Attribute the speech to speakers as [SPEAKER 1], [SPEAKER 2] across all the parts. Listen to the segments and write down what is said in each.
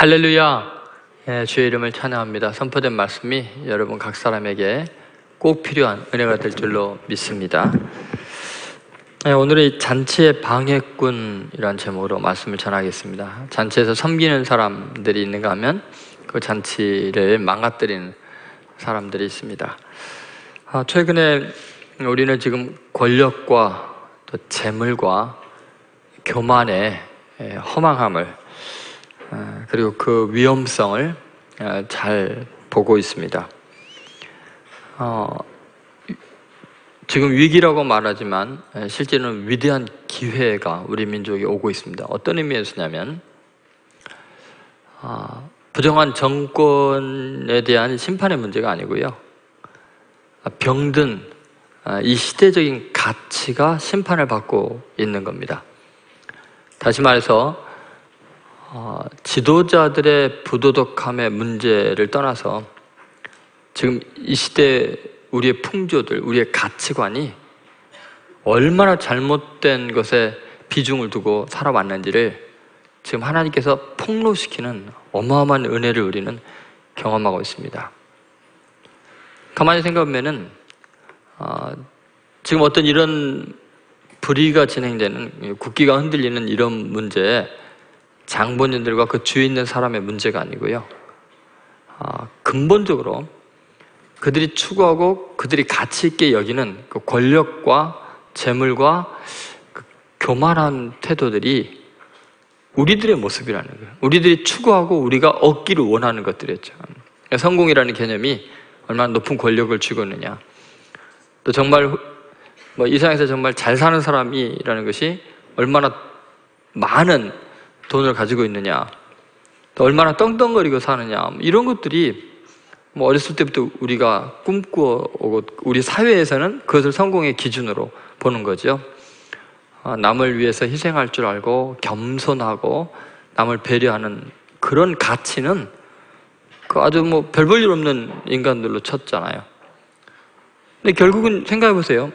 [SPEAKER 1] 할렐루야. 예, 주의 이름을 찬양합니다. 선포된 말씀이 여러분 각 사람에게 꼭 필요한 은혜가 될 줄로 믿습니다. 예, 오늘의 잔치의 방해꾼이란 제목으로 말씀을 전하겠습니다. 잔치에서 섬기는 사람들이 있는가 하면 그 잔치를 망가뜨리는 사람들이 있습니다. 아, 최근에 우리는 지금 권력과 또 재물과 교만의 예, 허망함을 아, 그리고 그 위험성을 아, 잘 보고 있습니다. 어, 지금 위기라고 말하지만 아, 실제는 위대한 기회가 우리 민족에 오고 있습니다. 어떤 의미에서냐면 부정한 정권에 대한 심판의 문제가 아니고요. 병든 이 시대적인 가치가 심판을 받고 있는 겁니다. 다시 말해서 어, 지도자들의 부도덕함의 문제를 떠나서 지금 이 시대 우리의 풍조들, 우리의 가치관이 얼마나 잘못된 것에 비중을 두고 살아왔는지를 지금 하나님께서 폭로시키는 어마어마한 은혜를 우리는 경험하고 있습니다. 가만히 생각하면은 어, 지금 어떤 이런 불의가 진행되는 국기가 흔들리는 이런 문제에 장본인들과 그 주위에 있는 사람의 문제가 아니고요. 아, 근본적으로 그들이 추구하고 그들이 가치 있게 여기는 그 권력과 재물과 그 교만한 태도들이 우리들의 모습이라는 거예요. 우리들이 추구하고 우리가 얻기를 원하는 것들이었죠. 성공이라는 개념이 얼마나 높은 권력을 쥐고 있느냐. 또 정말 뭐 이상에서 정말 잘 사는 사람이라는 것이 얼마나 많은 돈을 가지고 있느냐, 또 얼마나 떵떵거리고 사느냐, 뭐 이런 것들이 뭐 어렸을 때부터 우리가 꿈꾸어오고 우리 사회에서는 그것을 성공의 기준으로 보는 거죠. 아, 남을 위해서 희생할 줄 알고 겸손하고 남을 배려하는 그런 가치는 그 아주 뭐 별 볼 일 없는 인간들로 쳤잖아요. 근데 결국은 생각해 보세요.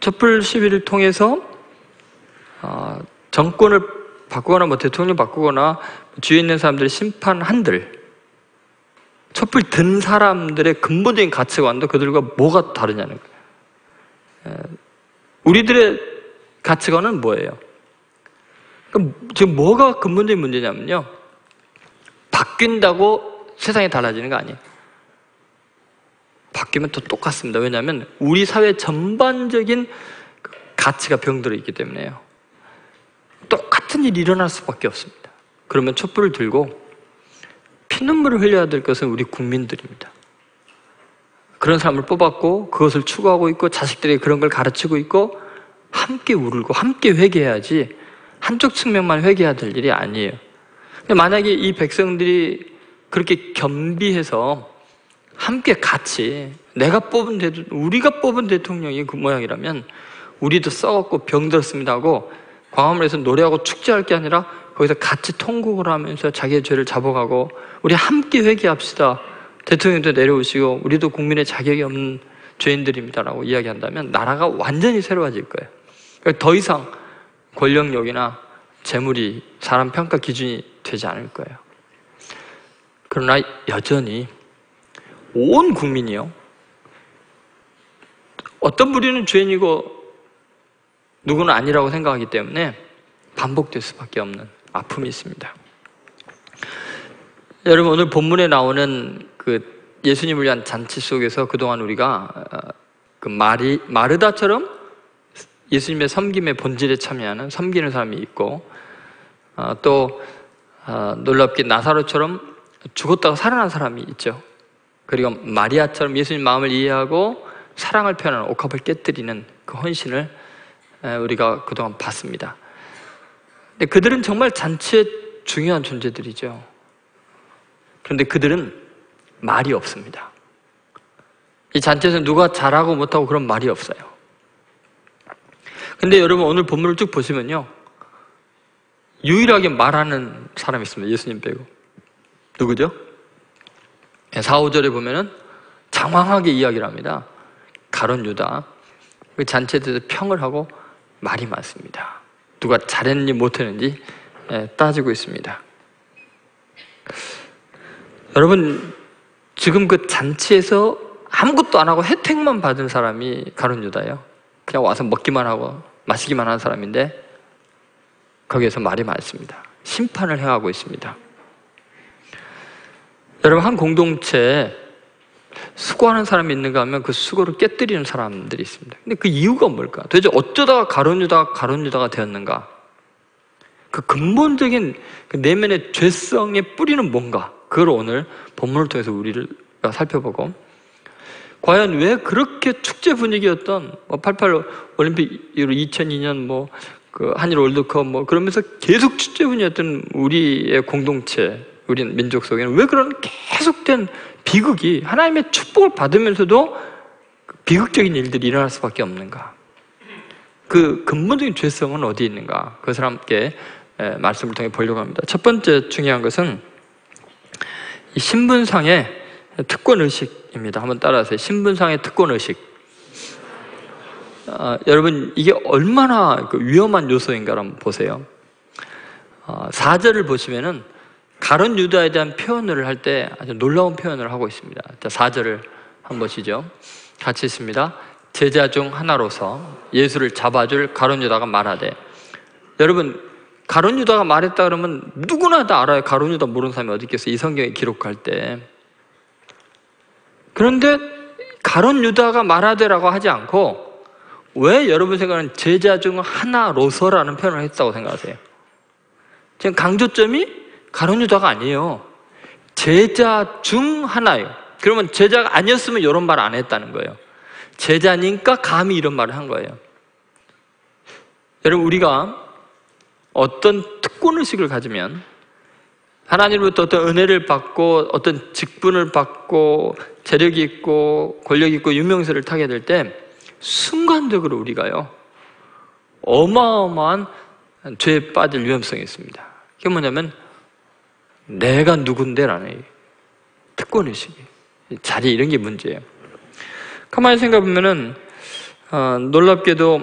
[SPEAKER 1] 촛불 시위를 통해서 아, 정권을 바꾸거나 뭐 대통령 바꾸거나 주위에 있는 사람들을 심판한들 촛불 든 사람들의 근본적인 가치관도 그들과 뭐가 다르냐는 거예요. 우리들의 가치관은 뭐예요? 지금 뭐가 근본적인 문제냐면요. 바뀐다고 세상이 달라지는 거 아니에요. 바뀌면 또 똑같습니다. 왜냐하면 우리 사회 전반적인 가치가 병들어 있기 때문에요. 똑같은 일이 일어날 수밖에 없습니다. 그러면 촛불을 들고 피눈물을 흘려야 될 것은 우리 국민들입니다. 그런 사람을 뽑았고 그것을 추구하고 있고 자식들에게 그런 걸 가르치고 있고 함께 울고 함께 회개해야지 한쪽 측면만 회개해야 될 일이 아니에요. 근데 만약에 이 백성들이 그렇게 겸비해서 함께 같이 내가 뽑은 대통령, 우리가 뽑은 대통령이 그 모양이라면 우리도 썩었고 병들었습니다 하고 광화문에 서 노래하고 축제할 게 아니라 거기서 같이 통곡을 하면서 자기의 죄를 잡아가고 우리 함께 회개합시다. 대통령도 내려오시고 우리도 국민의 자격이 없는 죄인들입니다라고 이야기한다면 나라가 완전히 새로워질 거예요. 그러니까 더 이상 권력력이나 재물이 사람 평가 기준이 되지 않을 거예요. 그러나 여전히 온 국민이요. 어떤 부류는 죄인이고 누구는 아니라고 생각하기 때문에 반복될 수밖에 없는 아픔이 있습니다. 여러분 오늘 본문에 나오는 그 예수님을 위한 잔치 속에서 그동안 우리가 어, 그 마리 마르다처럼 예수님의 섬김의 본질에 참여하는 섬기는 사람이 있고 어, 또 어, 놀랍게 나사로처럼 죽었다가 살아난 사람이 있죠. 그리고 마리아처럼 예수님 마음을 이해하고 사랑을 표현하는 옥합을 깨뜨리는 그 헌신을 우리가 그동안 봤습니다. 근데 그들은 정말 잔치의 중요한 존재들이죠. 그런데 그들은 말이 없습니다. 이 잔치에서 누가 잘하고 못하고 그런 말이 없어요. 근데 여러분 오늘 본문을 쭉 보시면요. 유일하게 말하는 사람이 있습니다. 예수님 빼고. 누구죠? 4, 5절에 보면은 장황하게 이야기를 합니다. 가론 유다. 그 잔치에 대해서 평을 하고 말이 많습니다. 누가 잘했는지 못했는지 예, 따지고 있습니다. 여러분 지금 그 잔치에서 아무것도 안 하고 혜택만 받은 사람이 가룟 유다예요. 그냥 와서 먹기만 하고 마시기만 한 사람인데 거기에서 말이 많습니다. 심판을 행하고 있습니다. 여러분 한 공동체에 수고하는 사람이 있는가 하면 그 수고를 깨뜨리는 사람들이 있습니다. 근데 그 이유가 뭘까? 도대체 어쩌다가 가론유다가 가론유다가 되었는가? 그 근본적인 그 내면의 죄성의 뿌리는 뭔가? 그걸 오늘 본문을 통해서 우리를 살펴보고 과연 왜 그렇게 축제 분위기였던 뭐88 올림픽 이후 2002년 뭐 그 한일 월드컵 뭐 그러면서 계속 축제 분위기였던 우리의 공동체, 우리 민족 속에는 왜 그런 계속된 비극이 하나님의 축복을 받으면서도 비극적인 일들이 일어날 수밖에 없는가? 그 근본적인 죄성은 어디 있는가? 그것을 함께 말씀을 통해 보려고 합니다. 첫 번째 중요한 것은 이 신분상의 특권 의식입니다. 한번 따라하세요. 신분상의 특권 의식. 아, 여러분 이게 얼마나 그 위험한 요소인가 한번 보세요. 아, 4절을 보시면은 가론 유다에 대한 표현을 할 때 아주 놀라운 표현을 하고 있습니다. 자, 4절을 한번 보시죠. 같이 있습니다. 제자 중 하나로서 예수를 잡아줄 가론 유다가 말하되 여러분 가론 유다가 말했다 그러면 누구나 다 알아요. 가론 유다 모르는 사람이 어디 있겠어요. 이 성경에 기록할 때. 그런데 가론 유다가 말하되라고 하지 않고 왜 여러분 생각은 제자 중 하나로서라는 표현을 했다고 생각하세요? 지금 강조점이 가론 유다가 아니에요. 제자 중 하나예요. 그러면 제자가 아니었으면 이런 말 안 했다는 거예요. 제자니까 감히 이런 말을 한 거예요. 여러분 우리가 어떤 특권 의식을 가지면 하나님으로부터 어떤 은혜를 받고 어떤 직분을 받고 재력이 있고 권력이 있고 유명세를 타게 될 때 순간적으로 우리가요 어마어마한 죄에 빠질 위험성이 있습니다. 그게 뭐냐면 내가 누군데라는 특권의식이 자리 이런 게 문제예요. 가만히 생각해보면은 어, 놀랍게도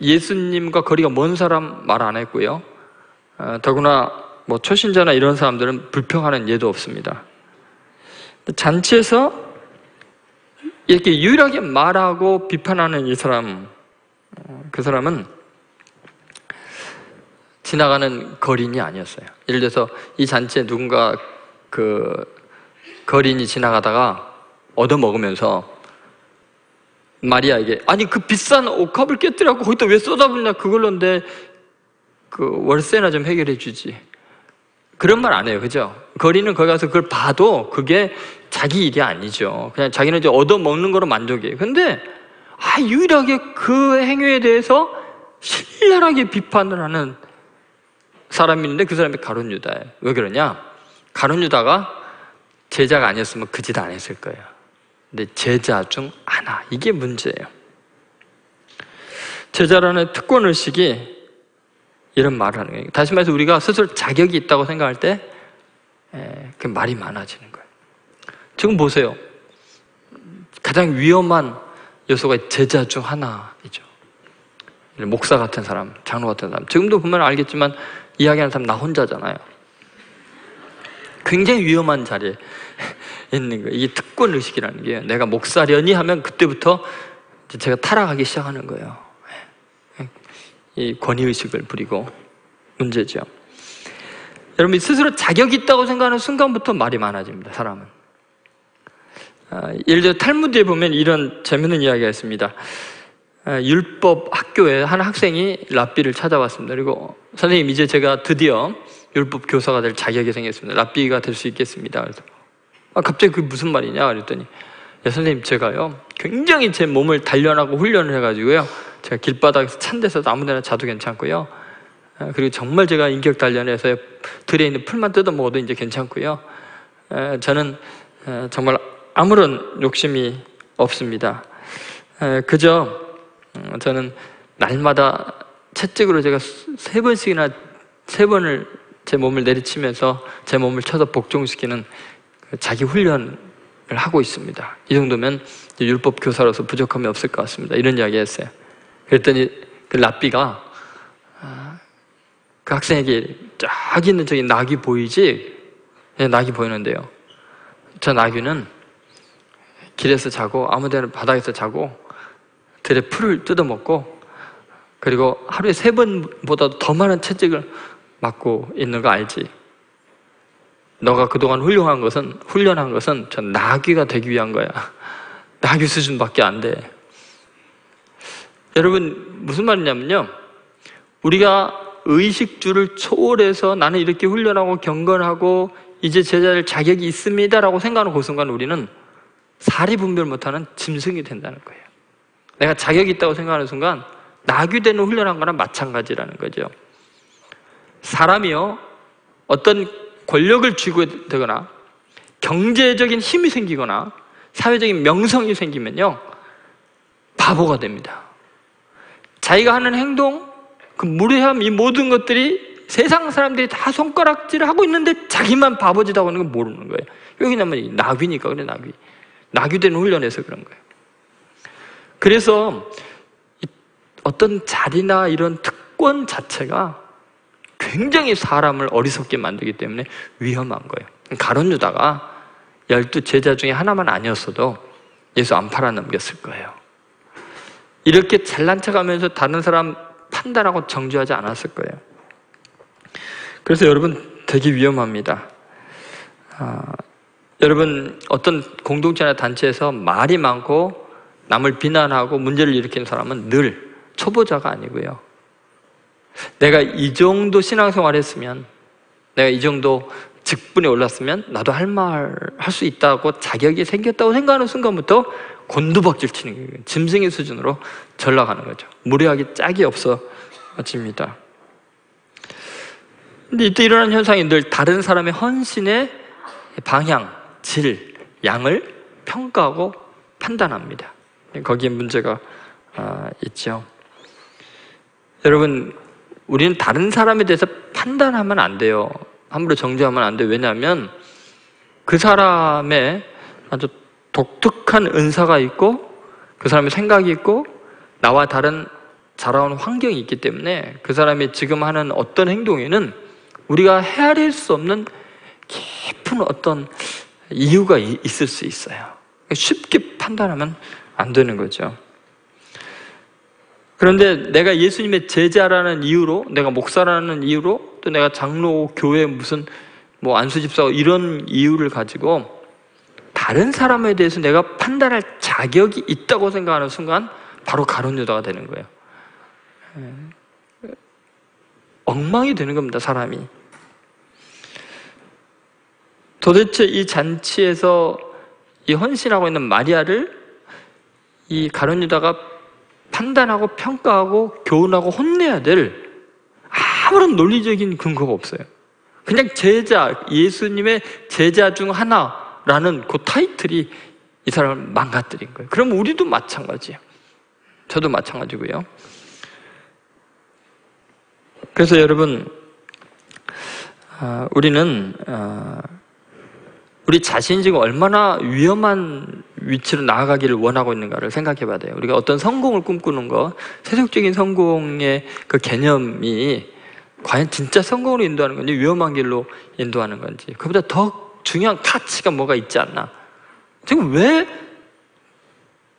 [SPEAKER 1] 예수님과 거리가 먼 사람 말 안 했고요. 어, 더구나 뭐 초신자나 이런 사람들은 불평하는 예도 없습니다. 잔치에서 이렇게 유일하게 말하고 비판하는 이 사람, 어, 그 사람은 지나가는 거린이 아니었어요. 예를 들어서 이 잔치에 누군가 그 거린이 지나가다가 얻어먹으면서 마리아에게 아니 그 비싼 옥합을 깨뜨려고 거기다 왜 쏟아붓냐? 그걸로인데 그 월세나 좀 해결해 주지. 그런 말 안 해요. 그죠? 거리는 거기 가서 그걸 봐도 그게 자기 일이 아니죠. 그냥 자기는 이제 얻어먹는 거로 만족해요 근데 아 유일하게 그 행위에 대해서 신랄하게 비판을 하는 사람이 있는데 그 사람이 가론 유다예요. 왜 그러냐? 가론 유다가 제자가 아니었으면 그 짓 안 했을 거예요. 근데 제자 중 하나 이게 문제예요. 제자라는 특권 의식이 이런 말을 하는 거예요. 다시 말해서 우리가 스스로 자격이 있다고 생각할 때 그 말이 많아지는 거예요. 지금 보세요. 가장 위험한 요소가 제자 중 하나이죠. 목사 같은 사람, 장로 같은 사람. 지금도 보면 알겠지만 이야기하는 사람 나 혼자잖아요. 굉장히 위험한 자리에 있는 거예요. 이게 특권 의식이라는 게 내가 목사려니 하면 그때부터 제가 타락하기 시작하는 거예요. 이 권위 의식을 부리고 문제죠. 여러분 스스로 자격이 있다고 생각하는 순간부터 말이 많아집니다. 사람은. 아, 예를 들어 탈무드에 보면 이런 재밌는 이야기가 있습니다. 아, 율법 학교에 한 학생이 랍비를 찾아왔습니다. 그리고 선생님 이제 제가 드디어 율법 교사가 될 자격이 생겼습니다. 랍비가 될 수 있겠습니다. 그래서 아 갑자기 그게 무슨 말이냐 그랬더니 야 선생님 제가요 굉장히 제 몸을 단련하고 훈련을 해가지고요 제가 길바닥에서 찬 데서 아무데나 자도 괜찮고요. 아, 그리고 정말 제가 인격 단련해서 들에 있는 풀만 뜯어 먹어도 이제 괜찮고요. 저는 정말 아무런 욕심이 없습니다. 그저 어, 저는 날마다 채찍으로 제가 세 번씩이나 세 번을 제 몸을 내리치면서 제 몸을 쳐서 복종시키는 그 자기 훈련을 하고 있습니다. 이 정도면 율법 교사로서 부족함이 없을 것 같습니다. 이런 이야기 했어요. 그랬더니 그 랍비가 아, 그 학생에게 쫙 있는 저기 낙이 보이지? 네, 낙이 보이는데요. 저 나귀는 길에서 자고 아무 데나 바닥에서 자고 들에 풀을 뜯어먹고 그리고 하루에 세 번보다 더 많은 채찍을 맞고 있는 거 알지? 너가 그동안 훌륭한 것은 훈련한 것은 저 나귀가 되기 위한 거야. 나귀 수준밖에 안 돼. 여러분 무슨 말이냐면요. 우리가 의식주를 초월해서 나는 이렇게 훈련하고 경건하고 이제 제자를 자격이 있습니다라고 생각하는 그 순간 우리는 사리 분별 못하는 짐승이 된다는 거예요. 내가 자격이 있다고 생각하는 순간 낙이 되는 훈련한 거랑 마찬가지라는 거죠. 사람이요 어떤 권력을 쥐고 되거나 경제적인 힘이 생기거나 사회적인 명성이 생기면요 바보가 됩니다. 자기가 하는 행동, 그 무례함, 이 모든 것들이 세상 사람들이 다 손가락질을 하고 있는데 자기만 바보짓하고 있는 걸 모르는 거예요. 여기냐면 나귀니까 그래 나귀. 나귀된 훈련에서 그런 거예요. 그래서 어떤 자리나 이런 특권 자체가 굉장히 사람을 어리석게 만들기 때문에 위험한 거예요. 가론 유다가 열두 제자 중에 하나만 아니었어도 예수 안 팔아넘겼을 거예요. 이렇게 잘난 척하면서 다른 사람 판단하고 정죄하지 않았을 거예요. 그래서 여러분 되게 위험합니다. 아, 여러분 어떤 공동체나 단체에서 말이 많고 남을 비난하고 문제를 일으키는 사람은 늘 초보자가 아니고요. 내가 이 정도 신앙생활 했으면 내가 이 정도 직분에 올랐으면 나도 할 말 할 수 있다고 자격이 생겼다고 생각하는 순간부터 곤두박질 치는 거예요. 짐승의 수준으로 전락하는 거죠. 무례하기 짝이 없어집니다. 근데 이때 일어나는 현상이 늘 다른 사람의 헌신의 방향, 질, 양을 평가하고 판단합니다. 거기에 문제가 아, 있죠. 여러분, 우리는 다른 사람에 대해서 판단하면 안 돼요. 함부로 정죄하면 안 돼요. 왜냐하면 그 사람의 아주 독특한 은사가 있고 그 사람의 생각이 있고 나와 다른 자라온 환경이 있기 때문에 그 사람이 지금 하는 어떤 행동에는 우리가 헤아릴 수 없는 깊은 어떤 이유가 있을 수 있어요. 쉽게 판단하면 안 되는 거죠. 그런데 내가 예수님의 제자라는 이유로, 내가 목사라는 이유로, 또 내가 장로, 교회 무슨 뭐 안수집사 이런 이유를 가지고 다른 사람에 대해서 내가 판단할 자격이 있다고 생각하는 순간 바로 가론 유다가 되는 거예요. 예. 엉망이 되는 겁니다, 사람이. 도대체 이 잔치에서 이 헌신하고 있는 마리아를 이 가론 유다가 판단하고 평가하고 교훈하고 혼내야 될 아무런 논리적인 근거가 없어요. 그냥 제자, 예수님의 제자 중 하나라는 그 타이틀이 이 사람을 망가뜨린 거예요. 그럼 우리도 마찬가지예요. 저도 마찬가지고요. 그래서 여러분, 어, 우리는 어, 우리 자신이 지금 얼마나 위험한 위치로 나아가기를 원하고 있는가를 생각해 봐야 돼요. 우리가 어떤 성공을 꿈꾸는 거, 세속적인 성공의 그 개념이 과연 진짜 성공으로 인도하는 건지 위험한 길로 인도하는 건지 그보다 더 중요한 가치가 뭐가 있지 않나. 지금 왜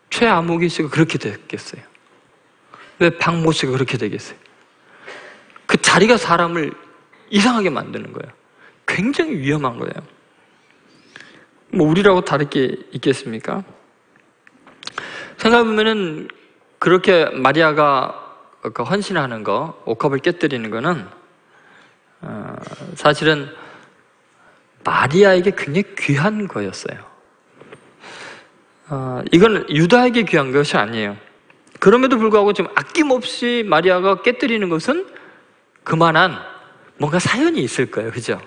[SPEAKER 1] 최아무기 씨가 그렇게 됐겠어요? 왜 박모 씨가 그렇게 되겠어요? 그 자리가 사람을 이상하게 만드는 거예요. 굉장히 위험한 거예요. 뭐 우리라고 다를 게 있겠습니까? 생각해보면은 그렇게 마리아가 그 헌신하는 거, 옥합을 깨뜨리는 거는 어, 사실은 마리아에게 굉장히 귀한 거였어요. 어, 이건 유다에게 귀한 것이 아니에요. 그럼에도 불구하고 좀 아낌없이 마리아가 깨뜨리는 것은 그만한 뭔가 사연이 있을 거예요. 그죠?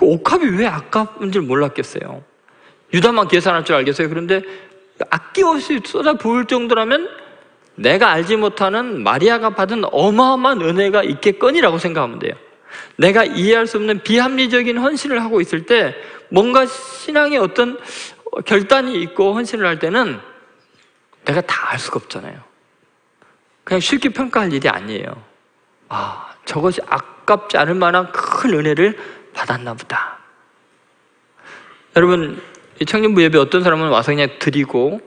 [SPEAKER 1] 그 옥합이 왜 아까운 줄 몰랐겠어요. 유다만 계산할 줄 알겠어요. 그런데 아낌없이 쏟아 부을 정도라면 내가 알지 못하는 마리아가 받은 어마어마한 은혜가 있겠거니라고 생각하면 돼요. 내가 이해할 수 없는 비합리적인 헌신을 하고 있을 때 뭔가 신앙의 어떤 결단이 있고 헌신을 할 때는 내가 다 알 수가 없잖아요. 그냥 쉽게 평가할 일이 아니에요. 아, 저것이 아깝지 않을 만한 큰 은혜를 받았나 보다. 여러분, 이 청년부 예배 어떤 사람은 와서 그냥 드리고,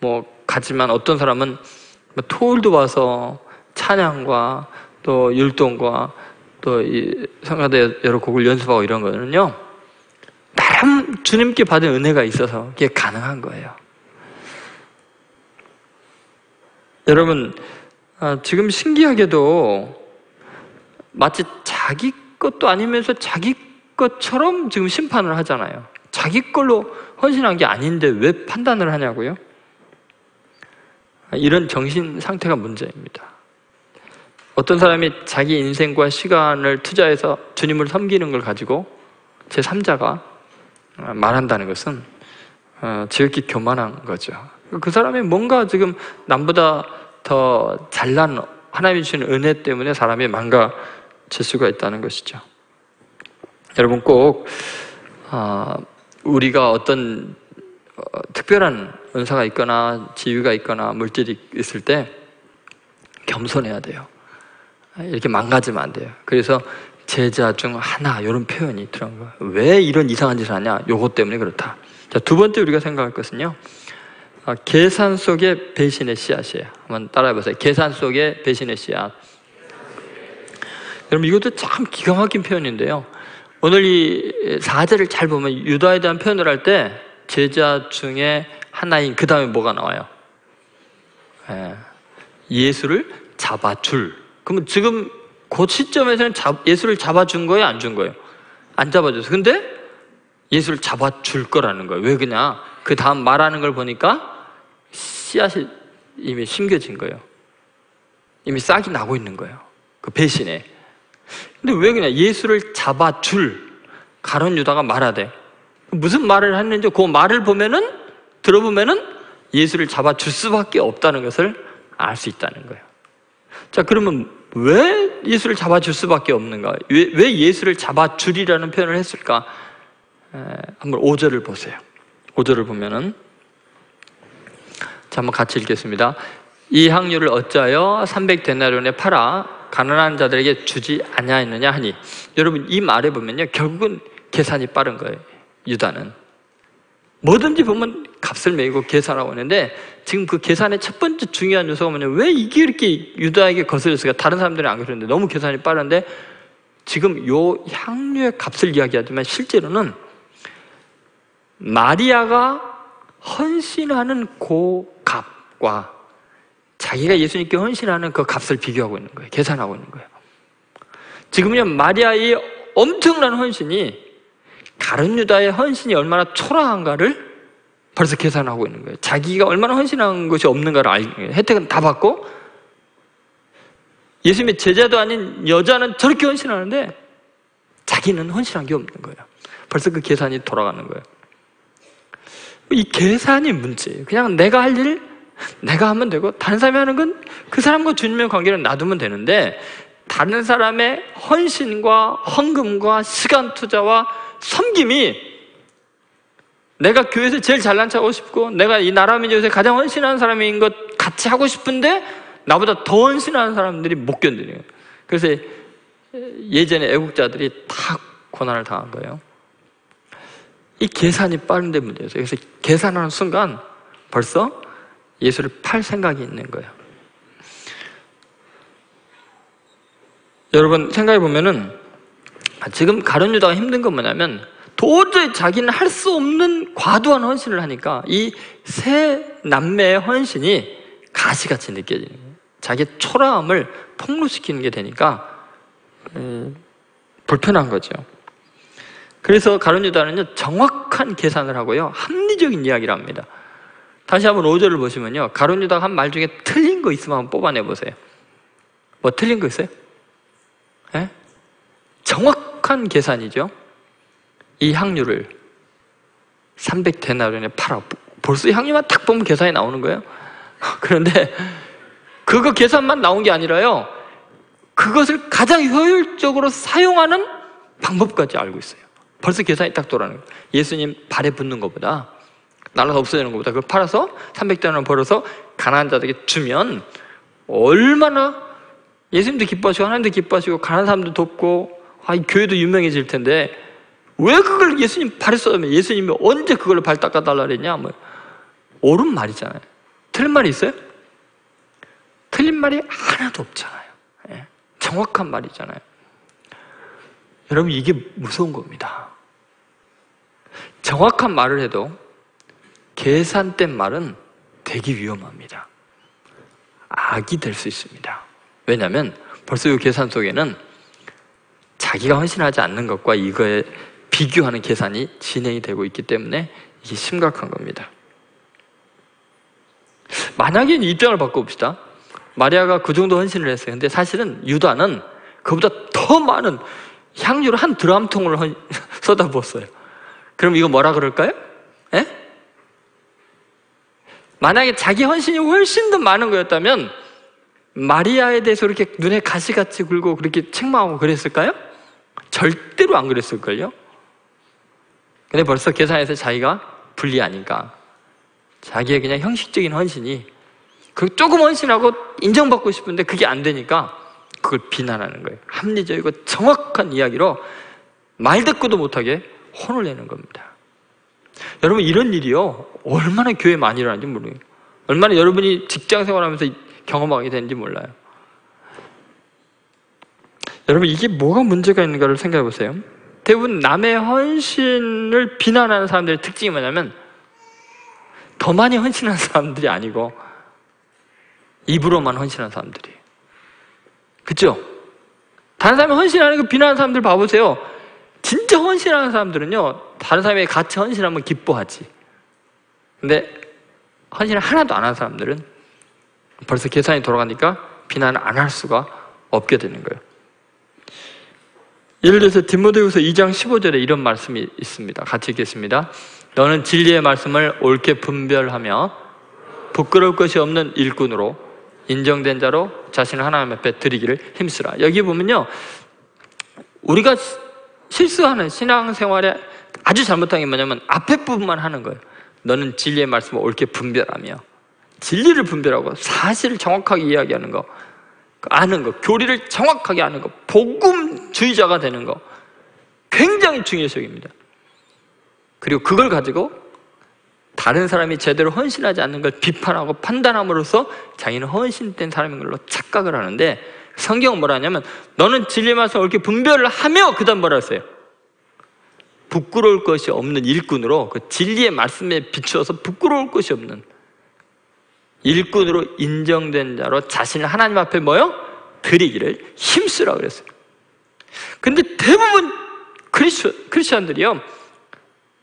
[SPEAKER 1] 뭐, 가지만 어떤 사람은 뭐 토요일도 와서 찬양과 또 율동과 또 이 성가대 여러 곡을 연습하고 이런 거는요, 나름 주님께 받은 은혜가 있어서 그게 가능한 거예요. 여러분, 아, 지금 신기하게도 마치 자기 것도 아니면서 자기 것처럼 지금 심판을 하잖아요. 자기 걸로 헌신한 게 아닌데 왜 판단을 하냐고요? 이런 정신 상태가 문제입니다. 어떤 사람이 자기 인생과 시간을 투자해서 주님을 섬기는 걸 가지고 제 3자가 말한다는 것은 어, 지극히 교만한 거죠. 그 사람이 뭔가 지금 남보다 더 잘난 하나님이 주신 은혜 때문에 사람이 망가 질 수가 있다는 것이죠. 여러분 꼭 어, 우리가 어떤 어, 특별한 은사가 있거나 지위가 있거나 물질이 있을 때 겸손해야 돼요. 이렇게 망가지면 안 돼요. 그래서 제자 중 하나 이런 표현이 들어간 거예요. 왜 이런 이상한 짓을 하냐? 요것 때문에 그렇다. 자, 두 번째 우리가 생각할 것은요. 아, 계산 속에 배신의 씨앗이에요. 한번 따라해 보세요. 계산 속에 배신의 씨앗. 여러분 이것도 참 기가 막힌 표현인데요. 오늘 이 사제를 잘 보면 유다에 대한 표현을 할 때 제자 중에 하나인 그 다음에 뭐가 나와요? 예. 예수를 잡아줄. 그러면 지금 그 시점에서는 예수를 잡아준 거예요? 안 준 거예요? 안 잡아줬어요. 근데 예수를 잡아줄 거라는 거예요. 왜 그냐? 그 다음 말하는 걸 보니까 씨앗이 이미 심겨진 거예요. 이미 싹이 나고 있는 거예요. 그 배신에. 근데 왜 그냐? 예수를 잡아줄 가론 유다가 말하되 무슨 말을 했는지 그 말을 보면은 들어보면은 예수를 잡아줄 수밖에 없다는 것을 알 수 있다는 거예요. 자, 그러면 왜 예수를 잡아줄 수밖에 없는가? 왜, 왜 예수를 잡아주리라는 표현을 했을까? 에, 한번 5절을 보세요. 5절을 보면은 자, 한번 같이 읽겠습니다. 이 항류를 어찌하여 300데나리온에 팔아 가난한 자들에게 주지 아니하였느냐 하니 여러분 이 말에 보면요 결국은 계산이 빠른 거예요 유다는 뭐든지 보면 값을 매기고 계산하고 있는데 지금 그 계산의 첫 번째 중요한 요소가 뭐냐면 왜 이게 이렇게 유다에게 거슬렸을까? 다른 사람들은 안 그러는데 너무 계산이 빠른데 지금 요 향료의 값을 이야기하지만 실제로는 마리아가 헌신하는 그 값과 자기가 예수님께 헌신하는 그 값을 비교하고 있는 거예요. 계산하고 있는 거예요. 지금요 마리아의 엄청난 헌신이 다른 유다의 헌신이 얼마나 초라한가를 벌써 계산하고 있는 거예요. 자기가 얼마나 헌신한 것이 없는가를 알, 혜택은 다 받고 예수님의 제자도 아닌 여자는 저렇게 헌신하는데 자기는 헌신한 게 없는 거예요. 벌써 그 계산이 돌아가는 거예요. 이 계산이 문제예요. 그냥 내가 할 일, 내가 하면 되고, 다른 사람이 하는 건 그 사람과 주님의 관계를 놔두면 되는데, 다른 사람의 헌신과 헌금과 시간 투자와 섬김이 내가 교회에서 제일 잘난 척하고 싶고 내가 이 나라 민족에서 가장 헌신하는 사람인 것 같이 하고 싶은데 나보다 더 헌신하는 사람들이 못 견디는 거예요. 그래서 예전에 애국자들이 다 고난을 당한 거예요. 이 계산이 빠른데 문제였어요. 그래서 계산하는 순간 벌써 예수를 팔 생각이 있는 거예요. 여러분 생각해 보면은 지금 가룟 유다가 힘든 건 뭐냐면 도저히 자기는 할 수 없는 과도한 헌신을 하니까 이 세 남매의 헌신이 가시같이 느껴지는 거예요. 자기 초라함을 폭로시키는 게 되니까 음, 불편한 거죠. 그래서 가룟 유다는요 정확한 계산을 하고요 합리적인 이야기를 합니다. 다시 한번 5절을 보시면요 가룟 유다가 한말 중에 틀린 거 있으면 한번 뽑아내 보세요. 뭐 틀린 거 있어요? 네? 정확한 계산이죠. 이 향유를 300데나리온에 팔아. 벌써 이 향유만 딱 보면 계산이 나오는 거예요. 그런데 그거 계산만 나온 게 아니라요. 그것을 가장 효율적으로 사용하는 방법까지 알고 있어요. 벌써 계산이 딱 돌아가는 거예요. 예수님 발에 붙는 것보다 날라서 없어지는 것보다 그걸 팔아서 300데나리온 벌어서 가난한 자들에게 주면 얼마나 예수님도 기뻐하시고 하나님도 기뻐하시고 가난한 사람도 돕고 아, 이 교회도 유명해질 텐데 왜 그걸 예수님 발에 쏟으면 예수님이 언제 그걸로 발 닦아달라 그랬냐? 뭐 옳은 말이잖아요. 틀린 말이 있어요? 틀린 말이 하나도 없잖아요. 예. 정확한 말이잖아요. 여러분 이게 무서운 겁니다. 정확한 말을 해도 계산된 말은 되게 위험합니다. 악이 될 수 있습니다. 왜냐하면 벌써 이 계산 속에는 자기가 헌신하지 않는 것과 이거에 비교하는 계산이 진행이 되고 있기 때문에 이게 심각한 겁니다. 만약에 입장을 바꿔봅시다. 마리아가 그 정도 헌신을 했어요. 근데 사실은 유다는 그보다 더 많은 향유를 한 드람통을 헌, 쏟아부었어요. 그럼 이거 뭐라 그럴까요? 에? 만약에 자기 헌신이 훨씬 더 많은 거였다면 마리아에 대해서 그렇게 눈에 가시같이 굴고 그렇게 책망하고 그랬을까요? 절대로 안 그랬을걸요? 근데 벌써 계산해서 자기가 불리하니까 자기의 그냥 형식적인 헌신이 그 조금 헌신하고 인정받고 싶은데 그게 안 되니까 그걸 비난하는 거예요. 합리적이고 정확한 이야기로 말 듣고도 못하게 혼을 내는 겁니다. 여러분 이런 일이요 얼마나 교회 많이 일어나는지 모르겠어요. 얼마나 여러분이 직장 생활하면서 경험하게 되는지 몰라요. 여러분 이게 뭐가 문제가 있는가를 생각해 보세요. 대부분 남의 헌신을 비난하는 사람들의 특징이 뭐냐면 더 많이 헌신하는 사람들이 아니고 입으로만 헌신하는 사람들이에요. 그죠? 다른 사람이 헌신하는 거 비난하는 사람들 봐보세요. 진짜 헌신하는 사람들은요, 다른 사람이 같이 헌신하면 기뻐하지. 근데 헌신을 하나도 안 하는 사람들은 벌써 계산이 돌아가니까 비난을 안 할 수가 없게 되는 거예요. 예를 들어서 디모데후서 2장 15절에 이런 말씀이 있습니다. 같이 읽겠습니다. 너는 진리의 말씀을 옳게 분별하며 부끄러울 것이 없는 일꾼으로 인정된 자로 자신을 하나님 앞에 드리기를 힘쓰라. 여기 보면요. 우리가 실수하는 신앙생활에 아주 잘못한 게 뭐냐면 앞에 부분만 하는 거예요. 너는 진리의 말씀을 옳게 분별하며 진리를 분별하고 사실을 정확하게 이야기하는 거 아는 거, 교리를 정확하게 아는 거, 복음주의자가 되는 거 굉장히 중요성입니다. 그리고 그걸 가지고 다른 사람이 제대로 헌신하지 않는 걸 비판하고 판단함으로써 자기는 헌신된 사람인 걸로 착각을 하는데 성경은 뭐라 하냐면 너는 진리 말씀을 이렇게 분별을 하며 그 다음 뭐라 했어요? 부끄러울 것이 없는 일꾼으로 그 진리의 말씀에 비추어서 부끄러울 것이 없는 일꾼으로 인정된 자로 자신을 하나님 앞에 뭐요? 드리기를 힘쓰라 그랬어요. 근데 대부분 크리스, 크리스천들이요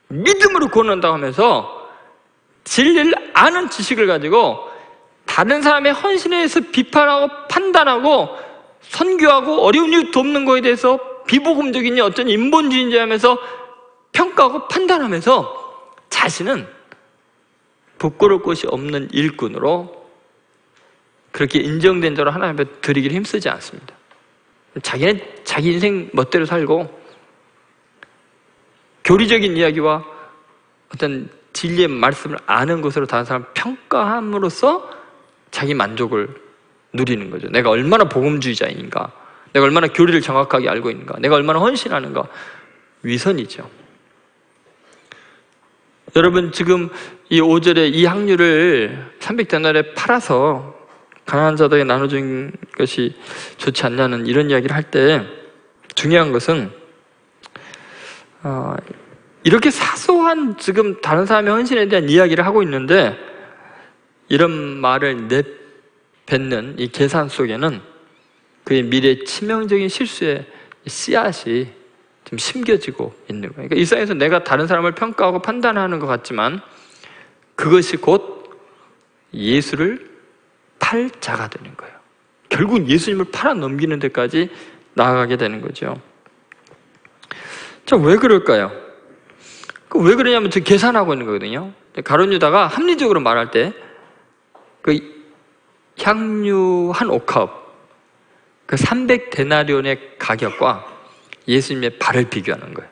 [SPEAKER 1] 믿음으로 구원한다고 하면서 진리를 아는 지식을 가지고 다른 사람의 헌신에 대해서 비판하고 판단하고 선교하고 어려운 이유 돕는 거에 대해서 비복음적이냐 어떤 인본주의인지 하면서 평가하고 판단하면서 자신은 부끄러울 것이 없는 일꾼으로 그렇게 인정된 자로 하나님 앞에 드리기를 힘쓰지 않습니다. 자기는 자기 인생 멋대로 살고 교리적인 이야기와 어떤 진리의 말씀을 아는 것으로 다른 사람 평가함으로써 자기 만족을 누리는 거죠. 내가 얼마나 복음주의자인가, 내가 얼마나 교리를 정확하게 알고 있는가, 내가 얼마나 헌신하는가, 위선이죠. 여러분, 지금 이 5절에 이 확률을 300데나리에 팔아서 가난한 자들에게 나눠준 것이 좋지 않냐는 이런 이야기를 할 때 중요한 것은 어, 이렇게 사소한 지금 다른 사람의 헌신에 대한 이야기를 하고 있는데 이런 말을 내뱉는 이 계산 속에는 그의 미래 치명적인 실수의 씨앗이 좀 심겨지고 있는 거예요. 그러니까 일상에서 내가 다른 사람을 평가하고 판단하는 것 같지만 그것이 곧 예수를 팔 자가 되는 거예요. 결국 예수님을 팔아 넘기는 데까지 나아가게 되는 거죠. 자, 왜 그럴까요? 그 왜 그러냐면 저 계산하고 있는 거거든요. 가론 유다가 합리적으로 말할 때 그 향유 한 옥합 그 300데나리온의 가격과 예수님의 발을 비교하는 거예요.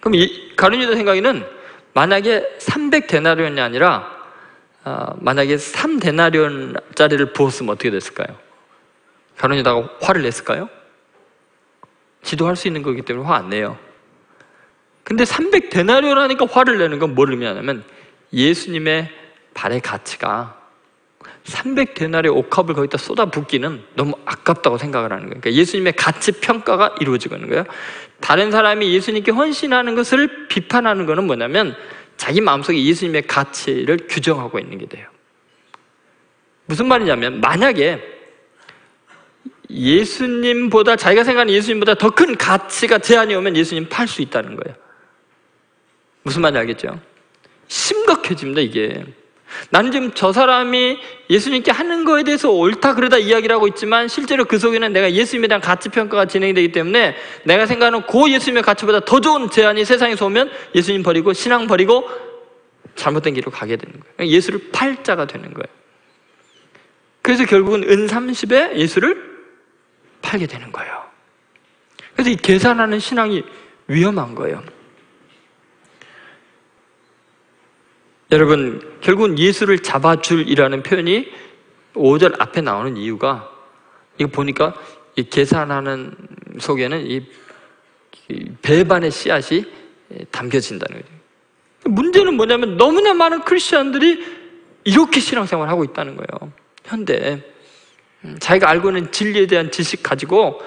[SPEAKER 1] 그럼 가론 유다 생각에는 만약에 300데나리온이 아니라 어, 만약에 3데나리온짜리를 부었으면 어떻게 됐을까요? 가론 유다가 화를 냈을까요? 지도할 수 있는 거기 때문에 화 안 내요. 근데 300데나리온 하니까 화를 내는 건 뭘 의미하냐면 예수님의 발의 가치가 300데나리 옥합을 거기다 쏟아붓기는 너무 아깝다고 생각을 하는 거예요. 그러니까 예수님의 가치 평가가 이루어지고 있는 거예요. 다른 사람이 예수님께 헌신하는 것을 비판하는 것은 뭐냐면 자기 마음속에 예수님의 가치를 규정하고 있는 게 돼요. 무슨 말이냐면 만약에 예수님보다 자기가 생각하는 예수님보다 더 큰 가치가 제한이 오면 예수님 팔 수 있다는 거예요. 무슨 말인지 알겠죠? 심각해집니다, 이게. 나는 지금 저 사람이 예수님께 하는 거에 대해서 옳다 그러다 이야기를 하고 있지만 실제로 그 속에는 내가 예수님에 대한 가치 평가가 진행이 되기 때문에 내가 생각하는 그 예수님의 가치보다 더 좋은 제안이 세상에서 오면 예수님 버리고 신앙 버리고 잘못된 길로 가게 되는 거예요. 예수를 팔자가 되는 거예요. 그래서 결국은 은 30에 예수를 팔게 되는 거예요. 그래서 이 계산하는 신앙이 위험한 거예요. 여러분, 결국은 예수를 잡아줄이라는 표현이 5절 앞에 나오는 이유가 이거 보니까 이 계산하는 속에는 이 배반의 씨앗이 담겨진다는 거죠. 문제는 뭐냐면 너무나 많은 크리스천들이 이렇게 신앙생활을 하고 있다는 거예요. 현대 음, 자기가 알고 있는 진리에 대한 지식 가지고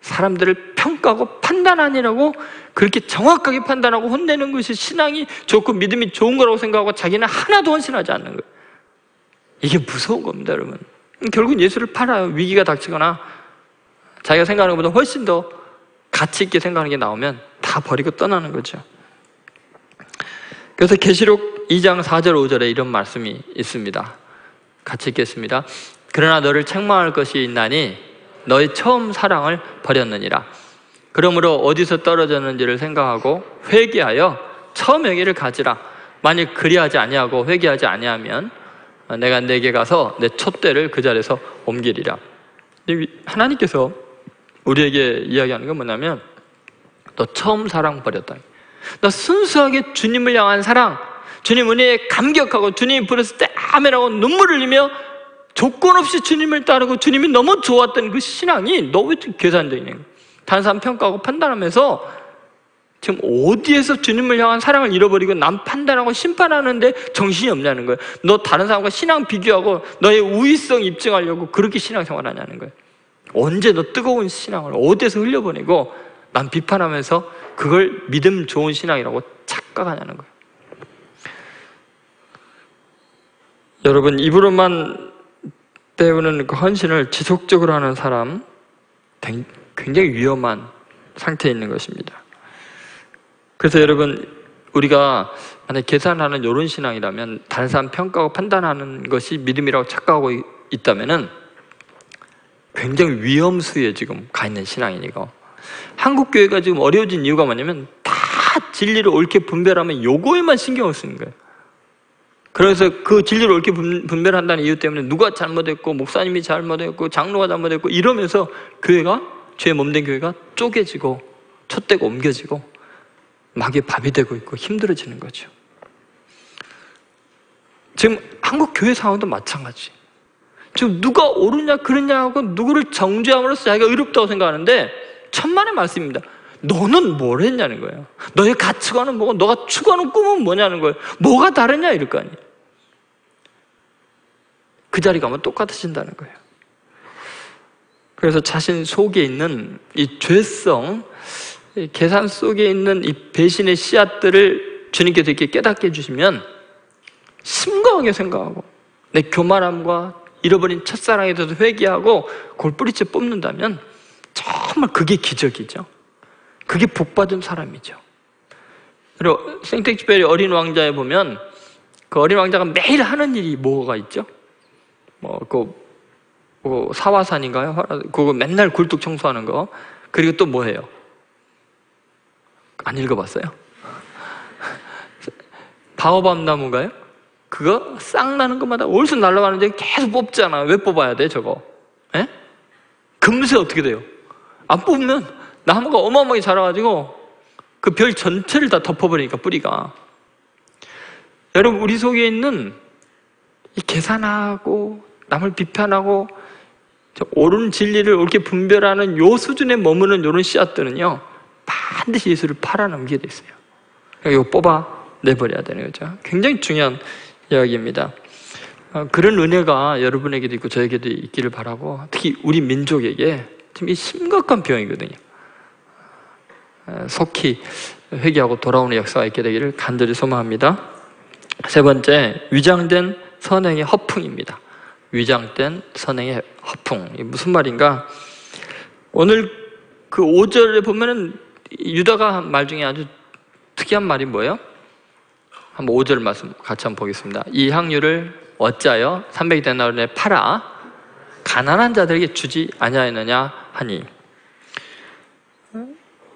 [SPEAKER 1] 사람들을 평가하고 판단하니라고 그렇게 정확하게 판단하고 혼내는 것이 신앙이 좋고 믿음이 좋은 거라고 생각하고 자기는 하나도 헌신하지 않는 거예요. 이게 무서운 겁니다, 여러분. 결국 예수를 팔아요. 위기가 닥치거나 자기가 생각하는 것보다 훨씬 더 가치 있게 생각하는 게 나오면 다 버리고 떠나는 거죠. 그래서 계시록 2장 4절 5절에 이런 말씀이 있습니다. 같이 읽겠습니다. 그러나 너를 책망할 것이 있나니 너의 처음 사랑을 버렸느니라. 그러므로 어디서 떨어졌는지를 생각하고 회개하여 처음 회개를 가지라. 만일 그리하지 아니하고 회개하지 아니하면 내가 내게 가서 내 촛대를 그 자리에서 옮기리라. 하나님께서 우리에게 이야기하는 건 뭐냐면 너 처음 사랑 버렸다. 너 순수하게 주님을 향한 사랑, 주님 은혜에 감격하고 주님이 부르실 때 아멘하고 눈물을 흘리며 조건 없이 주님을 따르고 주님이 너무 좋았던 그 신앙이 너무 계산적이냐 다른 사람 평가하고 판단하면서 지금 어디에서 주님을 향한 사랑을 잃어버리고 남 판단하고 심판하는데 정신이 없냐는 거예요. 너 다른 사람과 신앙 비교하고 너의 우위성 입증하려고 그렇게 신앙생활 하냐는 거예요. 언제 너 뜨거운 신앙을 어디에서 흘려보내고 남 비판하면서 그걸 믿음 좋은 신앙이라고 착각하냐는 거예요. 여러분 입으로만 때우는 그 헌신을 지속적으로 하는 사람 굉장히 위험한 상태에 있는 것입니다. 그래서 여러분 우리가 만약 계산하는 이런 신앙이라면 다른 사람 평가하고 판단하는 것이 믿음이라고 착각하고 있다면은 굉장히 위험수에 지금 가 있는 신앙이니까 한국 교회가 지금 어려워진 이유가 뭐냐면 다 진리를 옳게 분별하면 요거에만 신경을 쓰는 거예요. 그래서 그 진리를 옳게 분별한다는 이유 때문에 누가 잘못했고 목사님이 잘못했고 장로가 잘못했고 이러면서 교회가 죄 몸된 교회가 쪼개지고 촛대가 옮겨지고 막의 밥이 되고 있고 힘들어지는 거죠. 지금 한국 교회 상황도 마찬가지. 지금 누가 옳으냐 그러냐 하고 누구를 정죄함으로써 자기가 의롭다고 생각하는데 천만의 말씀입니다. 너는 뭘 했냐는 거예요. 너의 가치관은 뭐고 너가 추구하는 꿈은 뭐냐는 거예요. 뭐가 다르냐 이럴 거 아니에요. 그 자리 가면 똑같아진다는 거예요. 그래서 자신 속에 있는 이 죄성, 이 계산 속에 있는 이 배신의 씨앗들을 주님께서 이렇게 깨닫게 해주시면 심각하게 생각하고 내 교만함과 잃어버린 첫사랑에 대해서 회개하고 골뿌리째 뽑는다면 정말 그게 기적이죠. 그게 복받은 사람이죠. 그리고 생텍쥐페리 어린 왕자에 보면 그 어린 왕자가 매일 하는 일이 뭐가 있죠? 뭐, 그, 그 사화산인가요? 그거 맨날 굴뚝 청소하는 거. 그리고 또뭐 해요? 안 읽어봤어요? 바오밤 나무가요? 그거 싹 나는 것마다 올수 날아가는데 계속 뽑잖아. 왜 뽑아야 돼, 저거? 예? 금세 어떻게 돼요? 안 뽑으면 나무가 어마어마하게 자라가지고 그 별 전체를 다 덮어버리니까 뿌리가. 여러분, 우리 속에 있는 이 계산하고 남을 비판하고 옳은 진리를 옳게 분별하는 요 수준에 머무는 이런 씨앗들은요 반드시 예수를 팔아넘기게 돼 있어요. 이거 뽑아 내버려야 되는 거죠. 굉장히 중요한 이야기입니다. 어, 그런 은혜가 여러분에게도 있고 저에게도 있기를 바라고 특히 우리 민족에게 지금 이 심각한 병이거든요. 어, 속히 회개하고 돌아오는 역사가 있게 되기를 간절히 소망합니다. 세 번째, 위장된 선행의 허풍입니다. 위장된 선행의 허풍. 이 무슨 말인가? 오늘 그 5절에 보면은 유다가 한 말 중에 아주 특이한 말이 뭐예요? 한번 5절 말씀 같이 한번 보겠습니다. 이 향유를 어찌하여 300데나리에 팔아 가난한 자들에게 주지 아니하였느냐 하니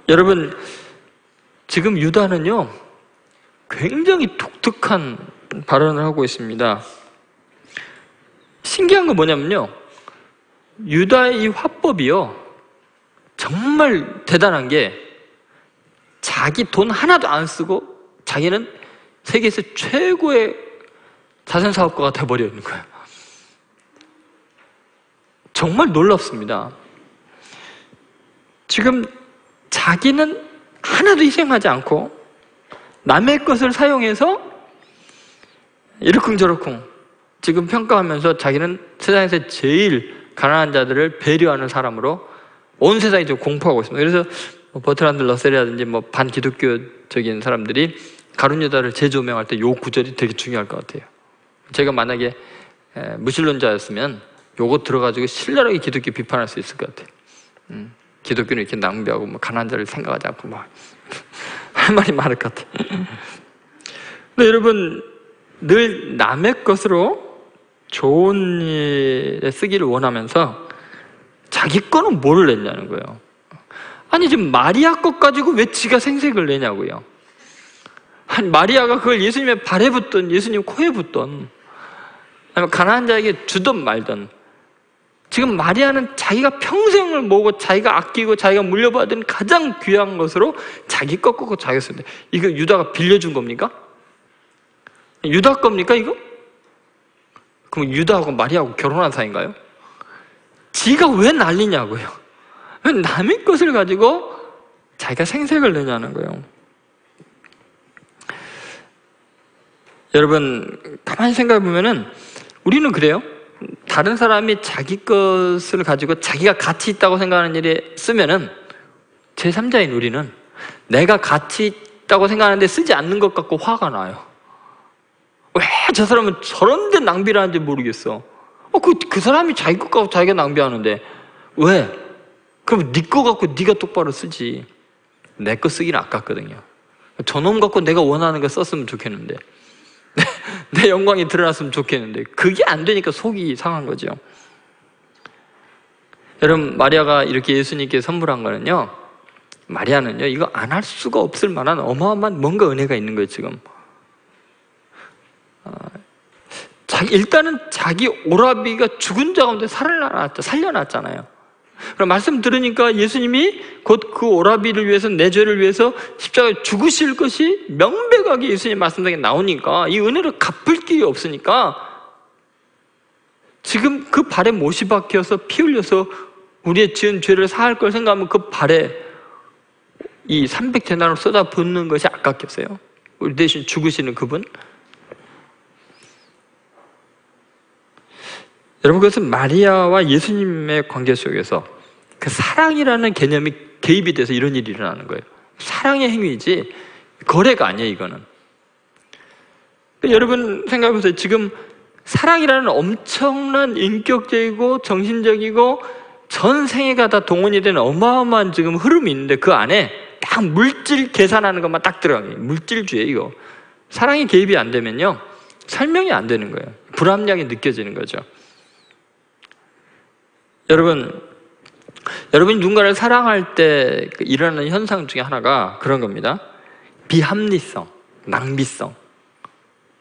[SPEAKER 1] 여러분 지금 유다는요 굉장히 독특한 발언을 하고 있습니다. 신기한 건 뭐냐면요 유다의 이 화법이요 정말 대단한 게 자기 돈 하나도 안 쓰고 자기는 세계에서 최고의 자선 사업가가 돼 버려 있는 거예요. 정말 놀랍습니다. 지금 자기는 하나도 희생하지 않고 남의 것을 사용해서 이러쿵저러쿵 지금 평가하면서 자기는 세상에서 제일 가난한 자들을 배려하는 사람으로 온 세상이 좀 공포하고 있습니다. 그래서 뭐 버트란드 러셀이라든지 뭐 반기독교적인 사람들이 가룟유다를 재조명할 때 요 구절이 되게 중요할 것 같아요. 제가 만약에 무신론자였으면 요거 들어가지고 신랄하게 기독교 비판할 수 있을 것 같아요. 음, 기독교는 이렇게 낭비하고 뭐 가난한 자를 생각하지 않고 막 할 말이 많을 것 같아요. 근데 여러분 늘 남의 것으로 좋은 일에 쓰기를 원하면서 자기 거는 뭐를 냈냐는 거예요. 아니 지금 마리아 것 가지고 왜 지가 생색을 내냐고요. 아니 마리아가 그걸 예수님의 발에 붙던 예수님 코에 붙던 아니면 가난한 자에게 주든 말든 지금 마리아는 자기가 평생을 모으고 자기가 아끼고 자기가 물려받은 가장 귀한 것으로 자기 것 꺾고 자기 쓰는데 이거 유다가 빌려준 겁니까? 유다 겁니까 이거? 그럼 유다하고 마리아하고 결혼한 사이인가요? 지가 왜 난리냐고요. 왜 남의 것을 가지고 자기가 생색을 내냐는 거예요. 여러분 가만히 생각해 보면은 우리는 그래요. 다른 사람이 자기 것을 가지고 자기가 가치 있다고 생각하는 일에 쓰면은 제3자인 우리는 내가 가치 있다고 생각하는데 쓰지 않는 것 같고 화가 나요. 왜 저 사람은 저런 데 낭비를 하는지 모르겠어. 어, 그, 그 사람이 자기 것 갖고 자기가 낭비하는데 왜? 그럼 네거 갖고 네가 똑바로 쓰지. 내 거 쓰기는 아깝거든요. 저놈 갖고 내가 원하는 거 썼으면 좋겠는데. 내 영광이 드러났으면 좋겠는데 그게 안 되니까 속이 상한 거죠. 여러분 마리아가 이렇게 예수님께 선물한 거는요. 마리아는요 이거 안 할 수가 없을 만한 어마어마한 뭔가 은혜가 있는 거예요 지금. 아, 일단은 자기 오라비가 죽은 자 가운데 살려놨, 살려놨잖아요. 그럼 말씀 들으니까 예수님이 곧 그 오라비를 위해서 내 죄를 위해서 십자가에 죽으실 것이 명백하게 예수님 말씀 중에 나오니까 이 은혜를 갚을 길이 없으니까 지금 그 발에 못이 박혀서 피 흘려서 우리의 지은 죄를 사할 걸 생각하면 그 발에 이 300대나로 쏟아 붓는 것이 아깝겠어요? 우리 대신 죽으시는 그분? 여러분 그것은 마리아와 예수님의 관계 속에서 그 사랑이라는 개념이 개입이 돼서 이런 일이 일어나는 거예요. 사랑의 행위지 거래가 아니에요 이거는. 그러니까 여러분 생각해보세요. 지금 사랑이라는 엄청난 인격적이고 정신적이고 전 생애가 다 동원이 되는 어마어마한 지금 흐름이 있는데 그 안에 딱 물질 계산하는 것만 딱 들어가요. 물질주의 이거. 사랑이 개입이 안 되면요. 설명이 안 되는 거예요. 불합리하게 느껴지는 거죠. 여러분, 여러분이 누군가를 사랑할 때그 일어나는 현상 중에 하나가 그런 겁니다. 비합리성, 낭비성.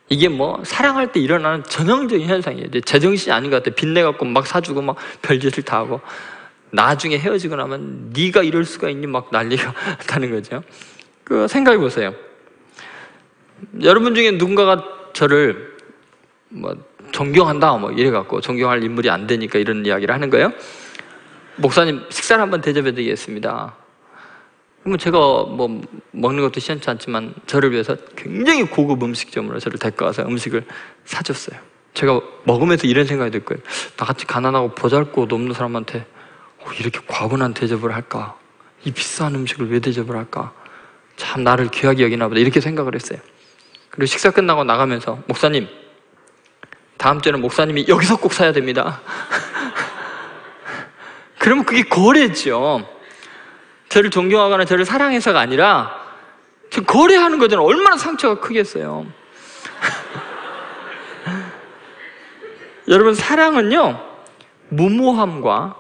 [SPEAKER 1] 이게 뭐 사랑할 때 일어나는 전형적인 현상이에요. 제정신이 아닌 것 같아. 빚내 갖고 막 사주고 막 별짓을 다 하고 나중에 헤어지고 나면 네가 이럴 수가 있니 막 난리가 나는 거죠. 그 생각해 보세요. 여러분 중에 누군가가 저를 뭐 존경한다 뭐 이래 갖고 존경할 인물이 안 되니까 이런 이야기를 하는 거예요. 목사님 식사를 한번 대접해 드리겠습니다. 뭐 제가 뭐 먹는 것도 시원치 않지만 저를 위해서 굉장히 고급 음식점으로 저를 데리고 와서 음식을 사줬어요. 제가 먹으면서 이런 생각이 들 거예요. 나같이 가난하고 보잘것 없는 사람한테 어, 이렇게 과분한 대접을 할까? 이 비싼 음식을 왜 대접을 할까? 참 나를 귀하게 여기나 보다 이렇게 생각을 했어요. 그리고 식사 끝나고 나가면서 목사님 다음 주에는 목사님이 여기서 꼭 사야 됩니다. 그러면 그게 거래죠. 저를 존경하거나 저를 사랑해서가 아니라 지금 거래하는 거잖아요. 얼마나 상처가 크겠어요. 여러분 사랑은요 무모함과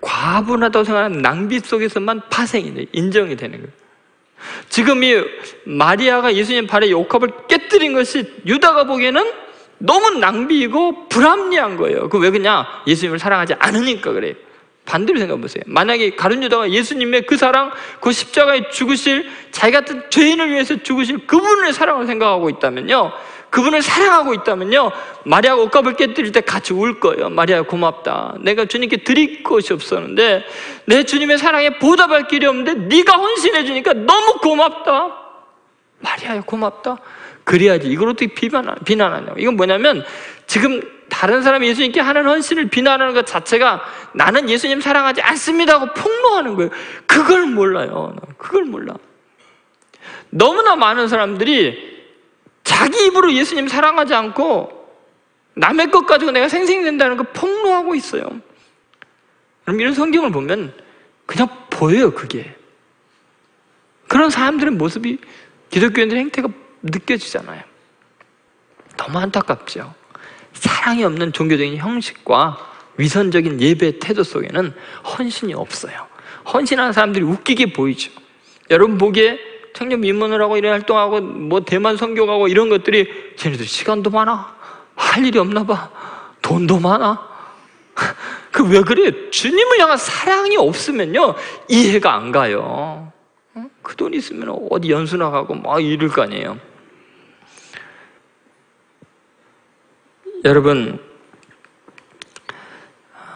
[SPEAKER 1] 과분하다고 생각하는 낭비 속에서만 파생이 돼 인정이 되는 거예요. 지금 이 마리아가 예수님 발에 욕합을 깨뜨린 것이 유다가 보기에는 너무 낭비이고 불합리한 거예요. 그 왜 그냥 예수님을 사랑하지 않으니까 그래요. 반대로 생각해 보세요. 만약에 가룟 유다가 예수님의 그 사랑, 그 십자가에 죽으실 자기 같은 죄인을 위해서 죽으실 그분의 사랑을 생각하고 있다면요. 그분을 사랑하고 있다면요. 마리아가 옷값을 깨뜨릴 때 같이 울 거예요. 마리아 고맙다. 내가 주님께 드릴 것이 없었는데 내 주님의 사랑에 보답할 길이 없는데 네가 헌신해 주니까 너무 고맙다. 마리아야 고맙다. 그래야지. 이걸 어떻게 비난, 비난하냐고. 이건 뭐냐면 지금 다른 사람이 예수님께 하는 헌신을 비난하는 것 자체가 나는 예수님 사랑하지 않습니다 하고 폭로하는 거예요. 그걸 몰라요. 그걸 몰라. 너무나 많은 사람들이 자기 입으로 예수님 사랑하지 않고 남의 것 가지고 내가 생생된다는 걸 폭로하고 있어요. 그럼 이런 성경을 보면 그냥 보여요, 그게. 그런 사람들의 모습이 기독교인들의 행태가 느껴지잖아요. 너무 안타깝죠. 사랑이 없는 종교적인 형식과 위선적인 예배 태도 속에는 헌신이 없어요. 헌신하는 사람들이 웃기게 보이죠. 여러분 보기에 청년 민문을 하고 이런 활동하고 뭐 대만 선교 가고 이런 것들이 쟤네들 시간도 많아. 할 일이 없나 봐. 돈도 많아. 그 왜 그래? 주님을 향한 사랑이 없으면요. 이해가 안 가요. 그 돈 있으면 어디 연수 나가고 막 이럴 거 아니에요. 여러분,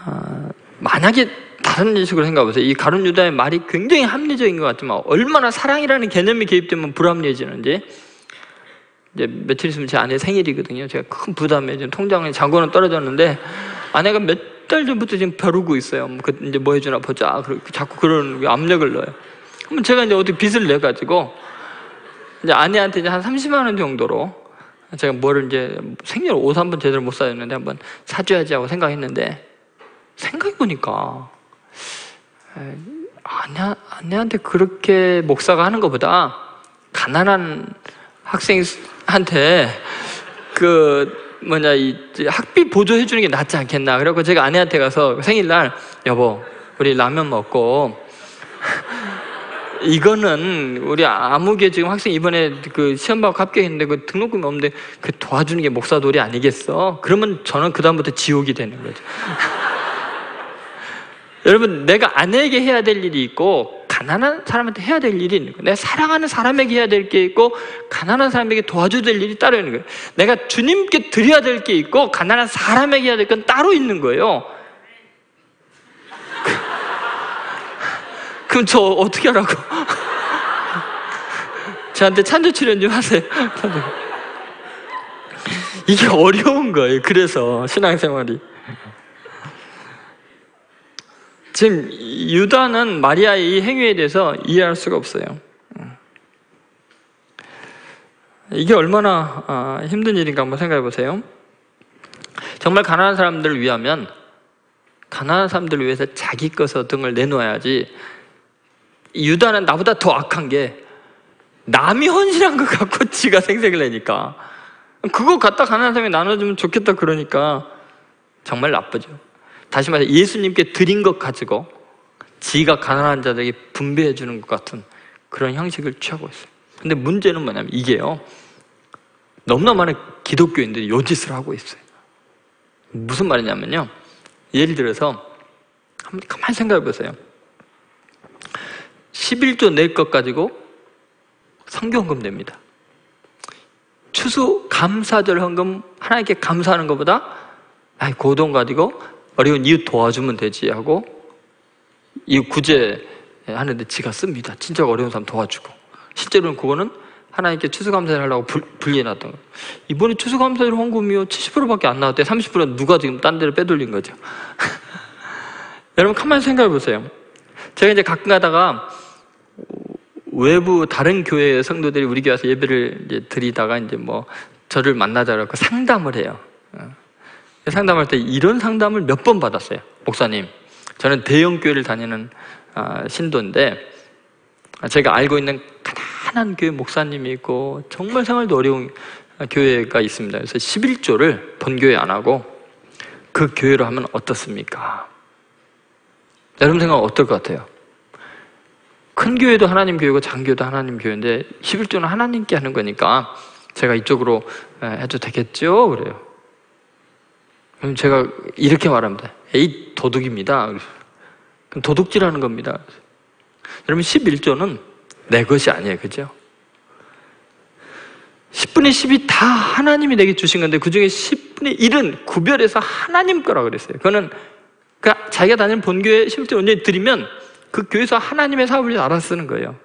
[SPEAKER 1] 아, 만약에 다른 식으로 생각해 보세요. 이 가룟 유다의 말이 굉장히 합리적인 것 같지만 얼마나 사랑이라는 개념이 개입되면 불합리해지는지 이제 며칠 있으면 제 아내 생일이거든요. 제가 큰 부담에 지금 통장에 잔고는 떨어졌는데 아내가 몇 달 전부터 지금 벼르고 있어요. 뭐 그 이제 뭐 해주나 보자. 자꾸 그런 압력을 넣어요. 그러면 제가 이제 어떻게 빚을 내 가지고 이제 아내한테 이제 한 30만 원 정도로 제가 뭐를 이제 생일 옷 한 번 제대로 못 사줬는데 한번 사줘야지 하고 생각했는데 생각해 보니까 아내, 아내한테 그렇게 목사가 하는 것보다 가난한 학생한테 그 뭐냐 이 학비 보조해 주는 게 낫지 않겠나. 그래갖고 제가 아내한테 가서 생일날 여보 우리 라면 먹고 이거는 우리 아무개 지금 학생 이번에 그 시험 봐고 합격했는데 그 등록금이 없는데 그 도와주는 게 목사 돌이 아니겠어? 그러면 저는 그 다음부터 지옥이 되는 거죠. 여러분 내가 아내에게 해야 될 일이 있고 가난한 사람한테 해야 될 일이 있는 거예요. 내가 사랑하는 사람에게 해야 될 게 있고 가난한 사람에게 도와줘야 될 일이 따로 있는 거예요. 내가 주님께 드려야 될 게 있고 가난한 사람에게 해야 될 건 따로 있는 거예요. 그럼 저 어떻게 하라고? 저한테 찬조 출연 좀 하세요. 이게 어려운 거예요. 그래서 신앙생활이. 지금 유다는 마리아의 이 행위에 대해서 이해할 수가 없어요. 이게 얼마나 아, 힘든 일인가 한번 생각해 보세요. 정말 가난한 사람들을 위하면 가난한 사람들을 위해서 자기 것을 등을 내놓아야지. 유다는 나보다 더 악한 게 남이 헌신한 것 갖고 지가 생색을 내니까 그거 갖다 가난한 사람이 나눠주면 좋겠다 그러니까 정말 나쁘죠. 다시 말해 예수님께 드린 것 가지고 지가 가난한 자들에게 분배해 주는 것 같은 그런 형식을 취하고 있어요. 근데 문제는 뭐냐면 이게요. 너무나 많은 기독교인들이 요 짓을 하고 있어요. 무슨 말이냐면요. 예를 들어서 한번 가만히 생각해 보세요. 11조 낼 것 가지고 성경헌금 냅니다. 추수 감사절 헌금 하나님께 감사하는 것보다 아이 고돈 가지고 어려운 이웃 도와주면 되지 하고 이 구제 하는데 지가 씁니다. 진짜 어려운 사람 도와주고. 실제로는 그거는 하나님께 추수감사를 하려고 불, 분리해놨던 거예요. 이번에 추수감사절 헌금이요 70%밖에 안 나왔대. 30%는 누가 지금 딴 데로 빼돌린 거죠. 여러분 가만히 생각해 보세요. 제가 이제 가끔 가다가 외부 다른 교회 성도들이 우리 교회 와서 예배를 이제 드리다가 이제 뭐 저를 만나자고 상담을 해요. 어. 상담할 때 이런 상담을 몇 번 받았어요. 목사님, 저는 대형 교회를 다니는 아, 신도인데 제가 알고 있는 가난한 교회 목사님이 있고 정말 생활도 어려운 교회가 있습니다. 그래서 11조를 본교회 안 하고 그 교회로 하면 어떻습니까? 여러분 생각 어떨 것 같아요? 큰 교회도 하나님 교회고 장교도 하나님 교회인데 11조는 하나님께 하는 거니까 제가 이쪽으로 해도 되겠죠? 그래요. 그럼 제가 이렇게 말합니다. 에이, 도둑입니다. 그럼 도둑질 하는 겁니다. 여러분, 11조는 내 것이 아니에요. 그죠? 10분의 10이 다 하나님이 내게 주신 건데 그 중에 10분의 1은 구별해서 하나님 거라 그랬어요. 그거는 그러니까 자기가 다니는 본교회 11조 언제 드리면 그 교회에서 하나님의 사업을 알아 쓰는 거예요.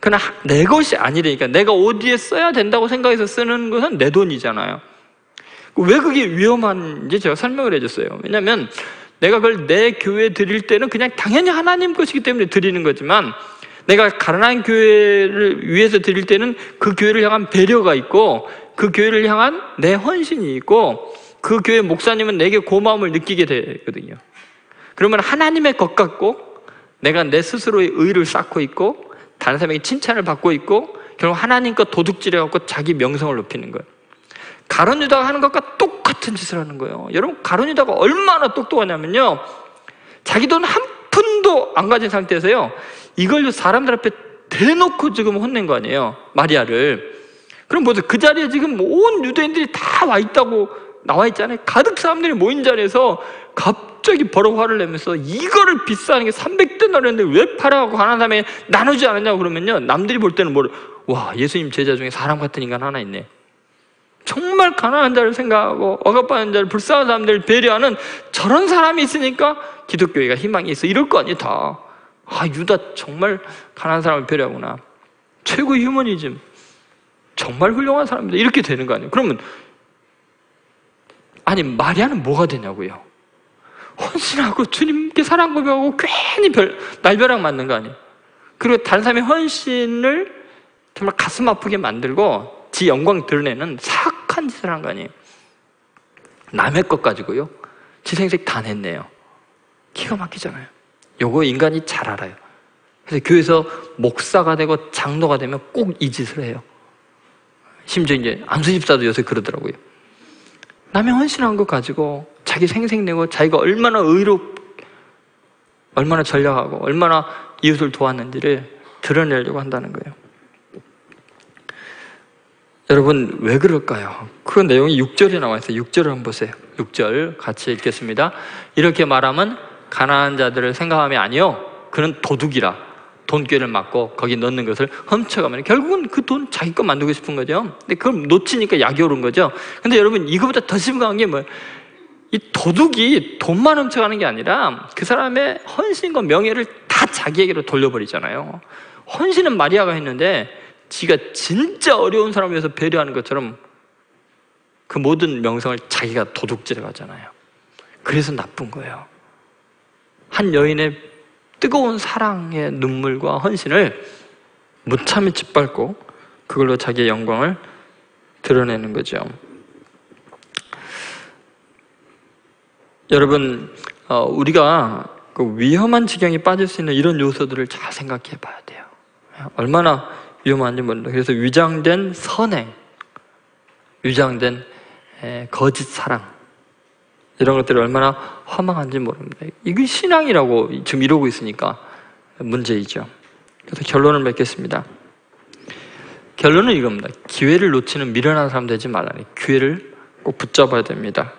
[SPEAKER 1] 그러나 내 것이 아니라니까 내가 어디에 써야 된다고 생각해서 쓰는 것은 내 돈이잖아요. 왜 그게 위험한지 제가 설명을 해줬어요. 왜냐하면 내가 그걸 내 교회에 드릴 때는 그냥 당연히 하나님 것이기 때문에 드리는 거지만 내가 가난한 교회를 위해서 드릴 때는 그 교회를 향한 배려가 있고 그 교회를 향한 내 헌신이 있고 그 교회 목사님은 내게 고마움을 느끼게 되거든요. 그러면 하나님의 것 같고 내가 내 스스로의 의를 쌓고 있고 다른 사람에게 칭찬을 받고 있고 결국 하나님 것 도둑질해 갖고 자기 명성을 높이는 거예요. 가론 유다가 하는 것과 똑같은 짓을 하는 거예요. 여러분 가론 유다가 얼마나 똑똑하냐면요. 자기 돈 한 푼도 안 가진 상태에서요. 이걸 사람들 앞에 대놓고 지금 혼낸 거 아니에요. 마리아를. 그럼 보세요. 그 자리에 지금 온 유대인들이 다 와 있다고 나와 있잖아요. 가득 사람들이 모인 자리에서 갑자기 버럭 화를 내면서 이거를 비싸는 게 300데나리인데 왜 팔아갖고 사람에 나누지 않았냐고 그러면요. 남들이 볼 때는 뭐, 와, 예수님 제자 중에 사람 같은 인간 하나 있네. 정말 가난한 자를 생각하고 억압받는 자를 불쌍한 사람들을 배려하는 저런 사람이 있으니까 기독교회가 희망이 있어. 이럴 거 아니에요, 다. 아, 유다 정말 가난한 사람을 배려하구나. 최고 휴머니즘. 정말 훌륭한 사람입니다. 이렇게 되는 거 아니에요. 그러면, 아니, 마리아는 뭐가 되냐고요? 헌신하고 주님께 사랑 고백하고 괜히 별, 날벼락 맞는 거 아니에요? 그리고 다른 사람의 헌신을 정말 가슴 아프게 만들고 지 영광 드러내는 사악한 짓을 한 거 아니에요? 남의 것 가지고요. 지 생색 다 냈네요. 기가 막히잖아요. 요거 인간이 잘 알아요. 그래서 교회에서 목사가 되고 장로가 되면 꼭 이 짓을 해요. 심지어 이제 안수집사도 요새 그러더라고요. 남의 헌신한 거 가지고 자기 생색내고 자기가 얼마나 의로 얼마나 전략하고 얼마나 이웃을 도왔는지를 드러내려고 한다는 거예요. 여러분 왜 그럴까요? 그 내용이 6절에 나와 있어요. 6절을 한번 보세요. 6절 같이 읽겠습니다. 이렇게 말하면 가난한 자들을 생각함이 아니요. 그는 도둑이라 돈꾀를 맞고 거기 넣는 것을 훔쳐가면 결국은 그 돈 자기 거 만들고 싶은 거죠. 근데 그걸 놓치니까 약이 오른 거죠. 근데 여러분 이거보다 더 심각한 게 뭐예요? 이 도둑이 돈만 훔쳐가는 게 아니라 그 사람의 헌신과 명예를 다 자기에게로 돌려버리잖아요. 헌신은 마리아가 했는데 지가 진짜 어려운 사람을 위해서 배려하는 것처럼 그 모든 명성을 자기가 도둑질해 가잖아요. 그래서 나쁜 거예요. 한 여인의 뜨거운 사랑의 눈물과 헌신을 무참히 짓밟고 그걸로 자기의 영광을 드러내는 거죠. 여러분, 어, 우리가 그 위험한 지경에 빠질 수 있는 이런 요소들을 잘 생각해 봐야 돼요. 얼마나 위험한지 모릅니다. 그래서 위장된 선행, 위장된 거짓 사랑, 이런 것들이 얼마나 허망한지 모릅니다. 이게 신앙이라고 지금 이러고 있으니까 문제이죠. 그래서 결론을 맺겠습니다. 결론은 이겁니다. 기회를 놓치는 미련한 사람 되지 말라니 기회를 꼭 붙잡아야 됩니다.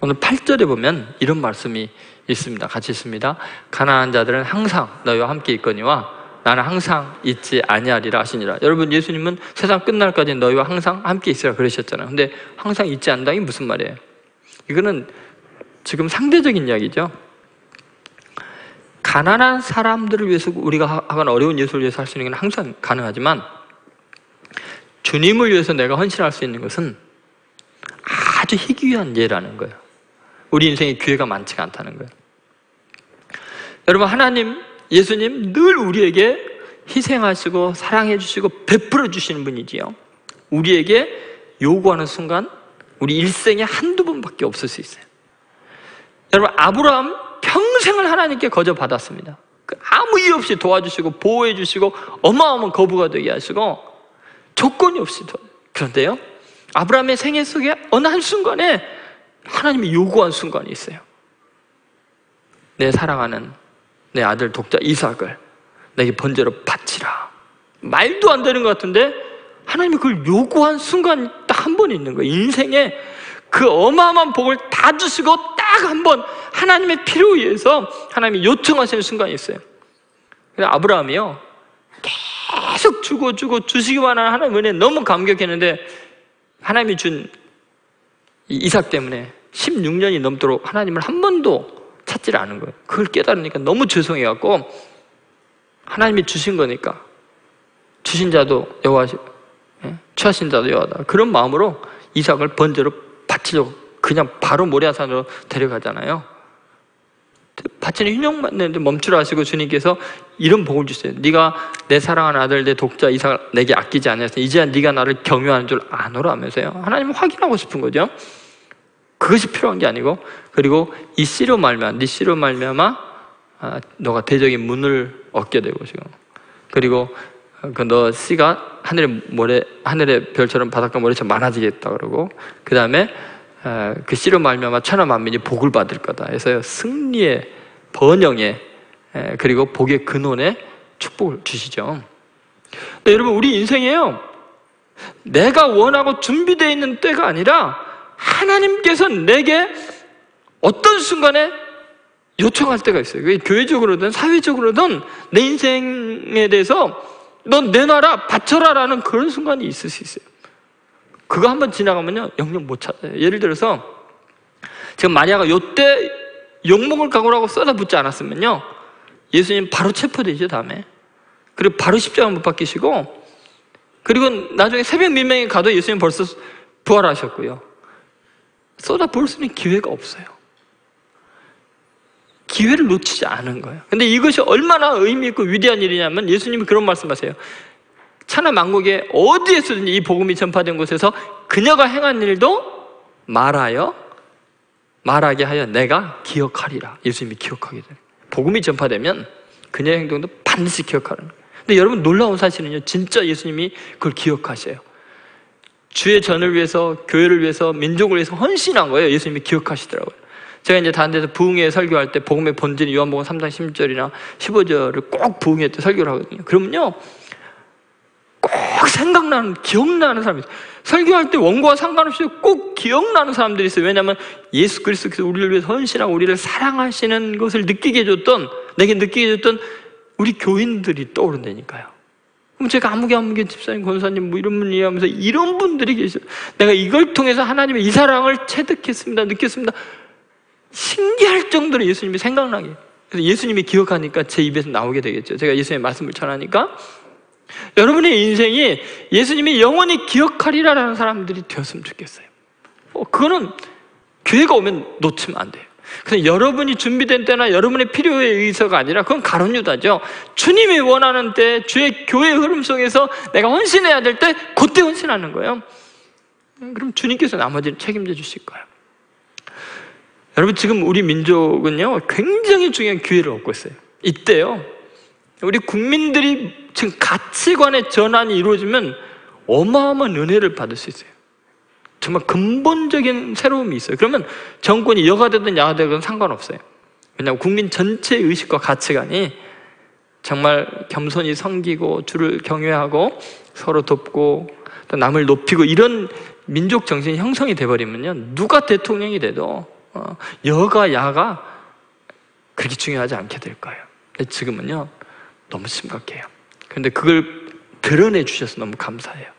[SPEAKER 1] 오늘 8절에 보면 이런 말씀이 있습니다. 같이 있습니다. 가난한 자들은 항상 너희와 함께 있거니와 나는 항상 있지 아니하리라 하시니라. 여러분 예수님은 세상 끝날까지 너희와 항상 함께 있으라 그러셨잖아요. 근데 항상 있지 않다는 게 무슨 말이에요? 이거는 지금 상대적인 이야기죠. 가난한 사람들을 위해서 우리가 하거나 어려운 예수를 위해서 할 수 있는 건 항상 가능하지만 주님을 위해서 내가 헌신할 수 있는 것은 아주 희귀한 예라는 거예요. 우리 인생에 기회가 많지가 않다는 거예요. 여러분, 하나님, 예수님 늘 우리에게 희생하시고 사랑해 주시고 베풀어 주시는 분이지요. 우리에게 요구하는 순간 우리 일생에 한두 번밖에 없을 수 있어요. 여러분, 아브라함 평생을 하나님께 거저 받았습니다. 그 아무 이유 없이 도와주시고 보호해 주시고 어마어마한 거부가 되게 하시고 조건이 없이 도 그런데요. 아브라함의 생애 속에 어느 한순간에 하나님이 요구한 순간이 있어요. 내 사랑하는 내 아들 독자 이삭을 내게 번제로 바치라. 말도 안 되는 것 같은데 하나님이 그걸 요구한 순간 딱 한 번 있는 거예요. 인생에 그 어마어마한 복을 다 주시고 딱 한번 하나님의 필요 위해서 하나님이 요청하시는 순간이 있어요. 그래서 아브라함이요. 계속 주고 주고 주시기만 하는 하나님 은혜 너무 감격했는데 하나님이 준 이삭 때문에 16년이 넘도록 하나님을 한 번도 찾지를 않은 거예요. 그걸 깨달으니까 너무 죄송해갖고 하나님이 주신 거니까 주신 자도 여호와 예? 취하신 자도 여호와다. 그런 마음으로 이삭을 번제로 바치려고 그냥 바로 모리아산으로 데려가잖아요. 흉흉만 내는데 멈추라 하시고 주님께서 이런 복을 주세요. 네가 내 사랑하는 아들 내 독자 이삭 내게 아끼지 않았어. 이제야 네가 나를 경유하는 줄 아노라 하면서요. 하나님은 확인하고 싶은 거죠. 그것이 필요한 게 아니고 그리고 이 씨로 말면 네 씨로 말미암아 아, 너가 대적인 문을 얻게 되고 지금 그리고 그 너 씨가 하늘의 모래 하늘의 별처럼 바닷가 모래처럼 많아지겠다 그러고 그 다음에 아, 그 씨로 말미암아 천하 만민이 복을 받을 거다. 해서 승리의 번영의 그리고 복의 근원에 축복을 주시죠. 여러분 우리 인생에요. 내가 원하고 준비되어 있는 때가 아니라 하나님께서 내게 어떤 순간에 요청할 때가 있어요. 교회적으로든 사회적으로든 내 인생에 대해서 넌 내놔라, 바쳐라라는 그런 순간이 있을 수 있어요. 그거 한번 지나가면요, 영영 못 찾아요. 예를 들어서, 지금 마리아가 요때 욕먹을 각오라고 쏟아붓지 않았으면요, 예수님 바로 체포되죠, 다음에. 그리고 바로 십자가 못 박히시고, 그리고 나중에 새벽 민명에 가도 예수님 벌써 부활하셨고요. 쏟아부을 수 있는 기회가 없어요. 기회를 놓치지 않은 거예요. 근데 이것이 얼마나 의미 있고 위대한 일이냐면 예수님이 그런 말씀하세요. 천하 만국에 어디에서든지 이 복음이 전파된 곳에서 그녀가 행한 일도 말하여 말하게 하여 내가 기억하리라. 예수님이 기억하게 돼요. 복음이 전파되면 그녀의 행동도 반드시 기억하는 거예요. 근데 여러분 놀라운 사실은요. 진짜 예수님이 그걸 기억하셔요. 주의 전을 위해서, 교회를 위해서, 민족을 위해서 헌신한 거예요. 예수님이 기억하시더라고요. 제가 이제 다른 데서 부흥회 설교할 때 복음의 본질 요한복음 3장 16절이나 15절을 꼭 부흥회 때 설교를 하거든요. 그러면요. 꼭 생각나는, 기억나는 사람이 있어요. 설교할 때 원고와 상관없이 꼭 기억나는 사람들이 있어요. 왜냐하면 예수 그리스도께서 우리를 위해서 헌신하고 우리를 사랑하시는 것을 느끼게 해줬던, 내게 느끼게 해줬던 우리 교인들이 떠오른다니까요. 그럼 제가 아무개 아무개 집사님, 권사님 뭐 이런 분 이해하면서 이런 분들이 계셔요. 내가 이걸 통해서 하나님의 이 사랑을 체득했습니다. 느꼈습니다. 신기할 정도로 예수님이 생각나게. 그래서 예수님이 기억하니까 제 입에서 나오게 되겠죠. 제가 예수님의 말씀을 전하니까. 여러분의 인생이 예수님이 영원히 기억하리라라는 사람들이 되었으면 좋겠어요. 어, 그거는 교회가 오면 놓치면 안 돼요. 그래서 여러분이 준비된 때나 여러분의 필요에 의해서가 아니라 그건 가론유다죠. 주님이 원하는 때, 주의 교회 흐름 속에서 내가 헌신해야 될 때, 그때 헌신하는 거예요. 그럼 주님께서 나머지를 책임져 주실 거예요. 여러분 지금 우리 민족은요 굉장히 중요한 기회를 얻고 있어요. 이때요 우리 국민들이 지금 가치관의 전환이 이루어지면 어마어마한 은혜를 받을 수 있어요. 정말 근본적인 새로움이 있어요. 그러면 정권이 여가 되든 야가 되든 상관없어요. 왜냐하면 국민 전체의 의식과 가치관이 정말 겸손히 섬기고 주를 경외하고 서로 돕고 또 남을 높이고 이런 민족 정신이 형성이 돼버리면요 누가 대통령이 돼도 어, 여가 야가 그렇게 중요하지 않게 될 거예요. 근데 지금은요 너무 심각해요. 그런데 그걸 드러내 주셔서 너무 감사해요.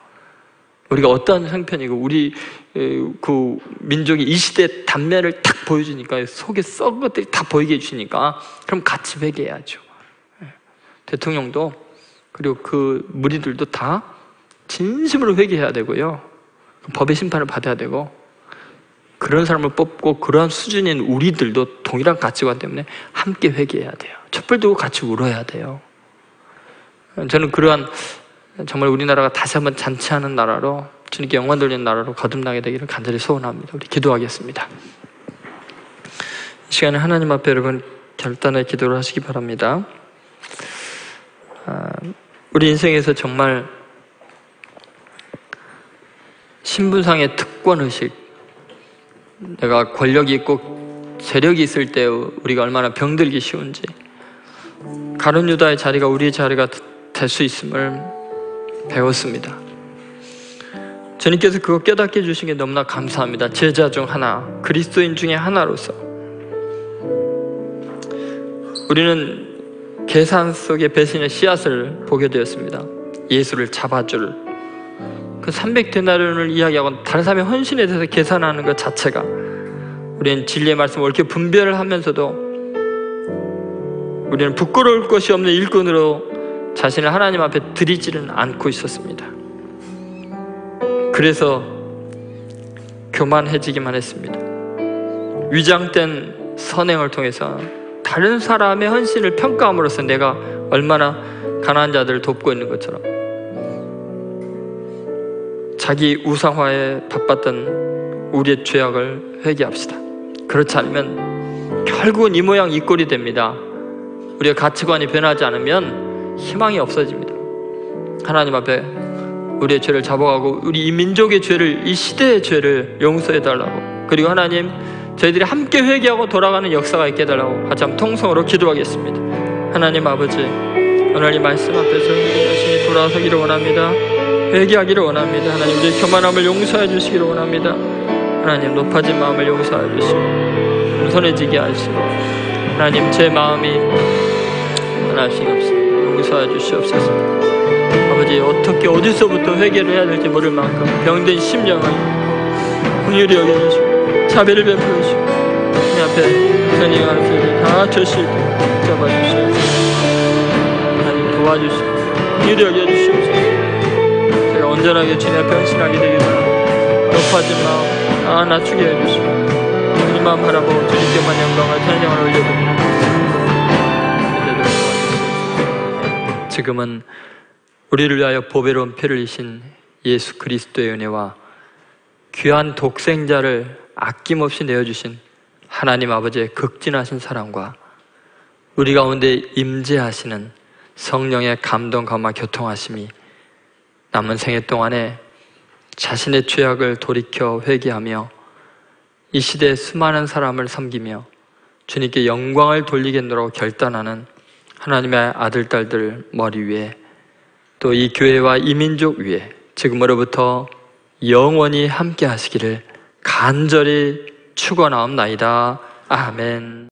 [SPEAKER 1] 우리가 어떤 형편이고 우리 에, 그 민족이 이 시대 단면을 탁 보여주니까 속에 썩은 것들이 다 보이게 해주니까 그럼 같이 회개해야죠. 예. 대통령도 그리고 그 무리들도 다 진심으로 회개해야 되고요. 법의 심판을 받아야 되고 그런 사람을 뽑고 그러한 수준인 우리들도 동일한 가치관 때문에 함께 회개해야 돼요. 촛불 들고 같이 울어야 돼요. 저는 그러한 정말 우리나라가 다시 한번 잔치하는 나라로 주님께 영광 돌리는 나라로 거듭나게 되기를 간절히 소원합니다. 우리 기도하겠습니다. 이 시간에 하나님 앞에 여러분 결단의 기도를 하시기 바랍니다. 아, 우리 인생에서 정말 신분상의 특권 의식, 내가 권력이 있고 세력이 있을 때 우리가 얼마나 병들기 쉬운지, 가룟 유다의 자리가 우리의 자리가 될 수 있음을 배웠습니다. 주님께서 그거 깨닫게 해주신 게 너무나 감사합니다. 제자 중 하나, 그리스도인 중에 하나로서. 우리는 계산 속의 배신의 씨앗을 보게 되었습니다. 예수를 잡아줄 그 300데나리온을 이야기하고 다른 사람의 헌신에 대해서 계산하는 것 자체가 우리는 진리의 말씀을 옳게 분별을 하면서도 우리는 부끄러울 것이 없는 일꾼으로 자신을 하나님 앞에 드리지는 않고 있었습니다. 그래서 교만해지기만 했습니다. 위장된 선행을 통해서 다른 사람의 헌신을 평가함으로써 내가 얼마나 가난한 자들을 돕고 있는 것처럼 자기 우상화에 바빴던 우리의 죄악을 회개합시다. 그렇지 않으면 결국은 이 모양 이 꼴이 됩니다. 우리의 가치관이 변하지 않으면 희망이 없어집니다. 하나님 앞에 우리의 죄를 잡아가고 우리 이 민족의 죄를 이 시대의 죄를 용서해 달라고 그리고 하나님 저희들이 함께 회개하고 돌아가는 역사가 있게 같이 한번 통성으로 기도하겠습니다. 하나님 아버지 오늘 이 말씀 앞에서 열심히 돌아서기를 원합니다. 회개하기를 원합니다. 하나님 우리의 교만함을 용서해 주시기를 원합니다. 하나님 높아진 마음을 용서해 주시고 겸손해지게 하시고 하나님 제 마음이 하나씩 없습니다. 용서해 주시옵소서. 아버지 어떻게 어디서부터 회개를 해야 될지 모를 만큼 병든 심령을 긍휼히 여겨주시고 자비를 베풀어 주시고 내 앞에 선행하는 죄를 다때 잡아주시옵소서. 하나님 도와주시고 긍휼히 여겨주시옵소서. 제가 온전하게 주님 앞에 헌신하게 바랍니다. 높아진 마음 아 낮추게 해주시고 주님 마음 바라보고 주님께만 영광을 찬양을 올려드립니다. 지금은 우리를 위하여 보배로운 피를 이신 예수 그리스도의 은혜와 귀한 독생자를 아낌없이 내어주신 하나님 아버지의 극진하신 사랑과 우리 가운데 임재하시는 성령의 감동 감화 교통하심이 남은 생애 동안에 자신의 죄악을 돌이켜 회개하며 이 시대의 수많은 사람을 섬기며 주님께 영광을 돌리겠노라고 결단하는 하나님의 아들, 딸들 머리 위에 또 이 교회와 이 민족 위에 지금으로부터 영원히 함께 하시기를 간절히 축원하옵나이다. 아멘.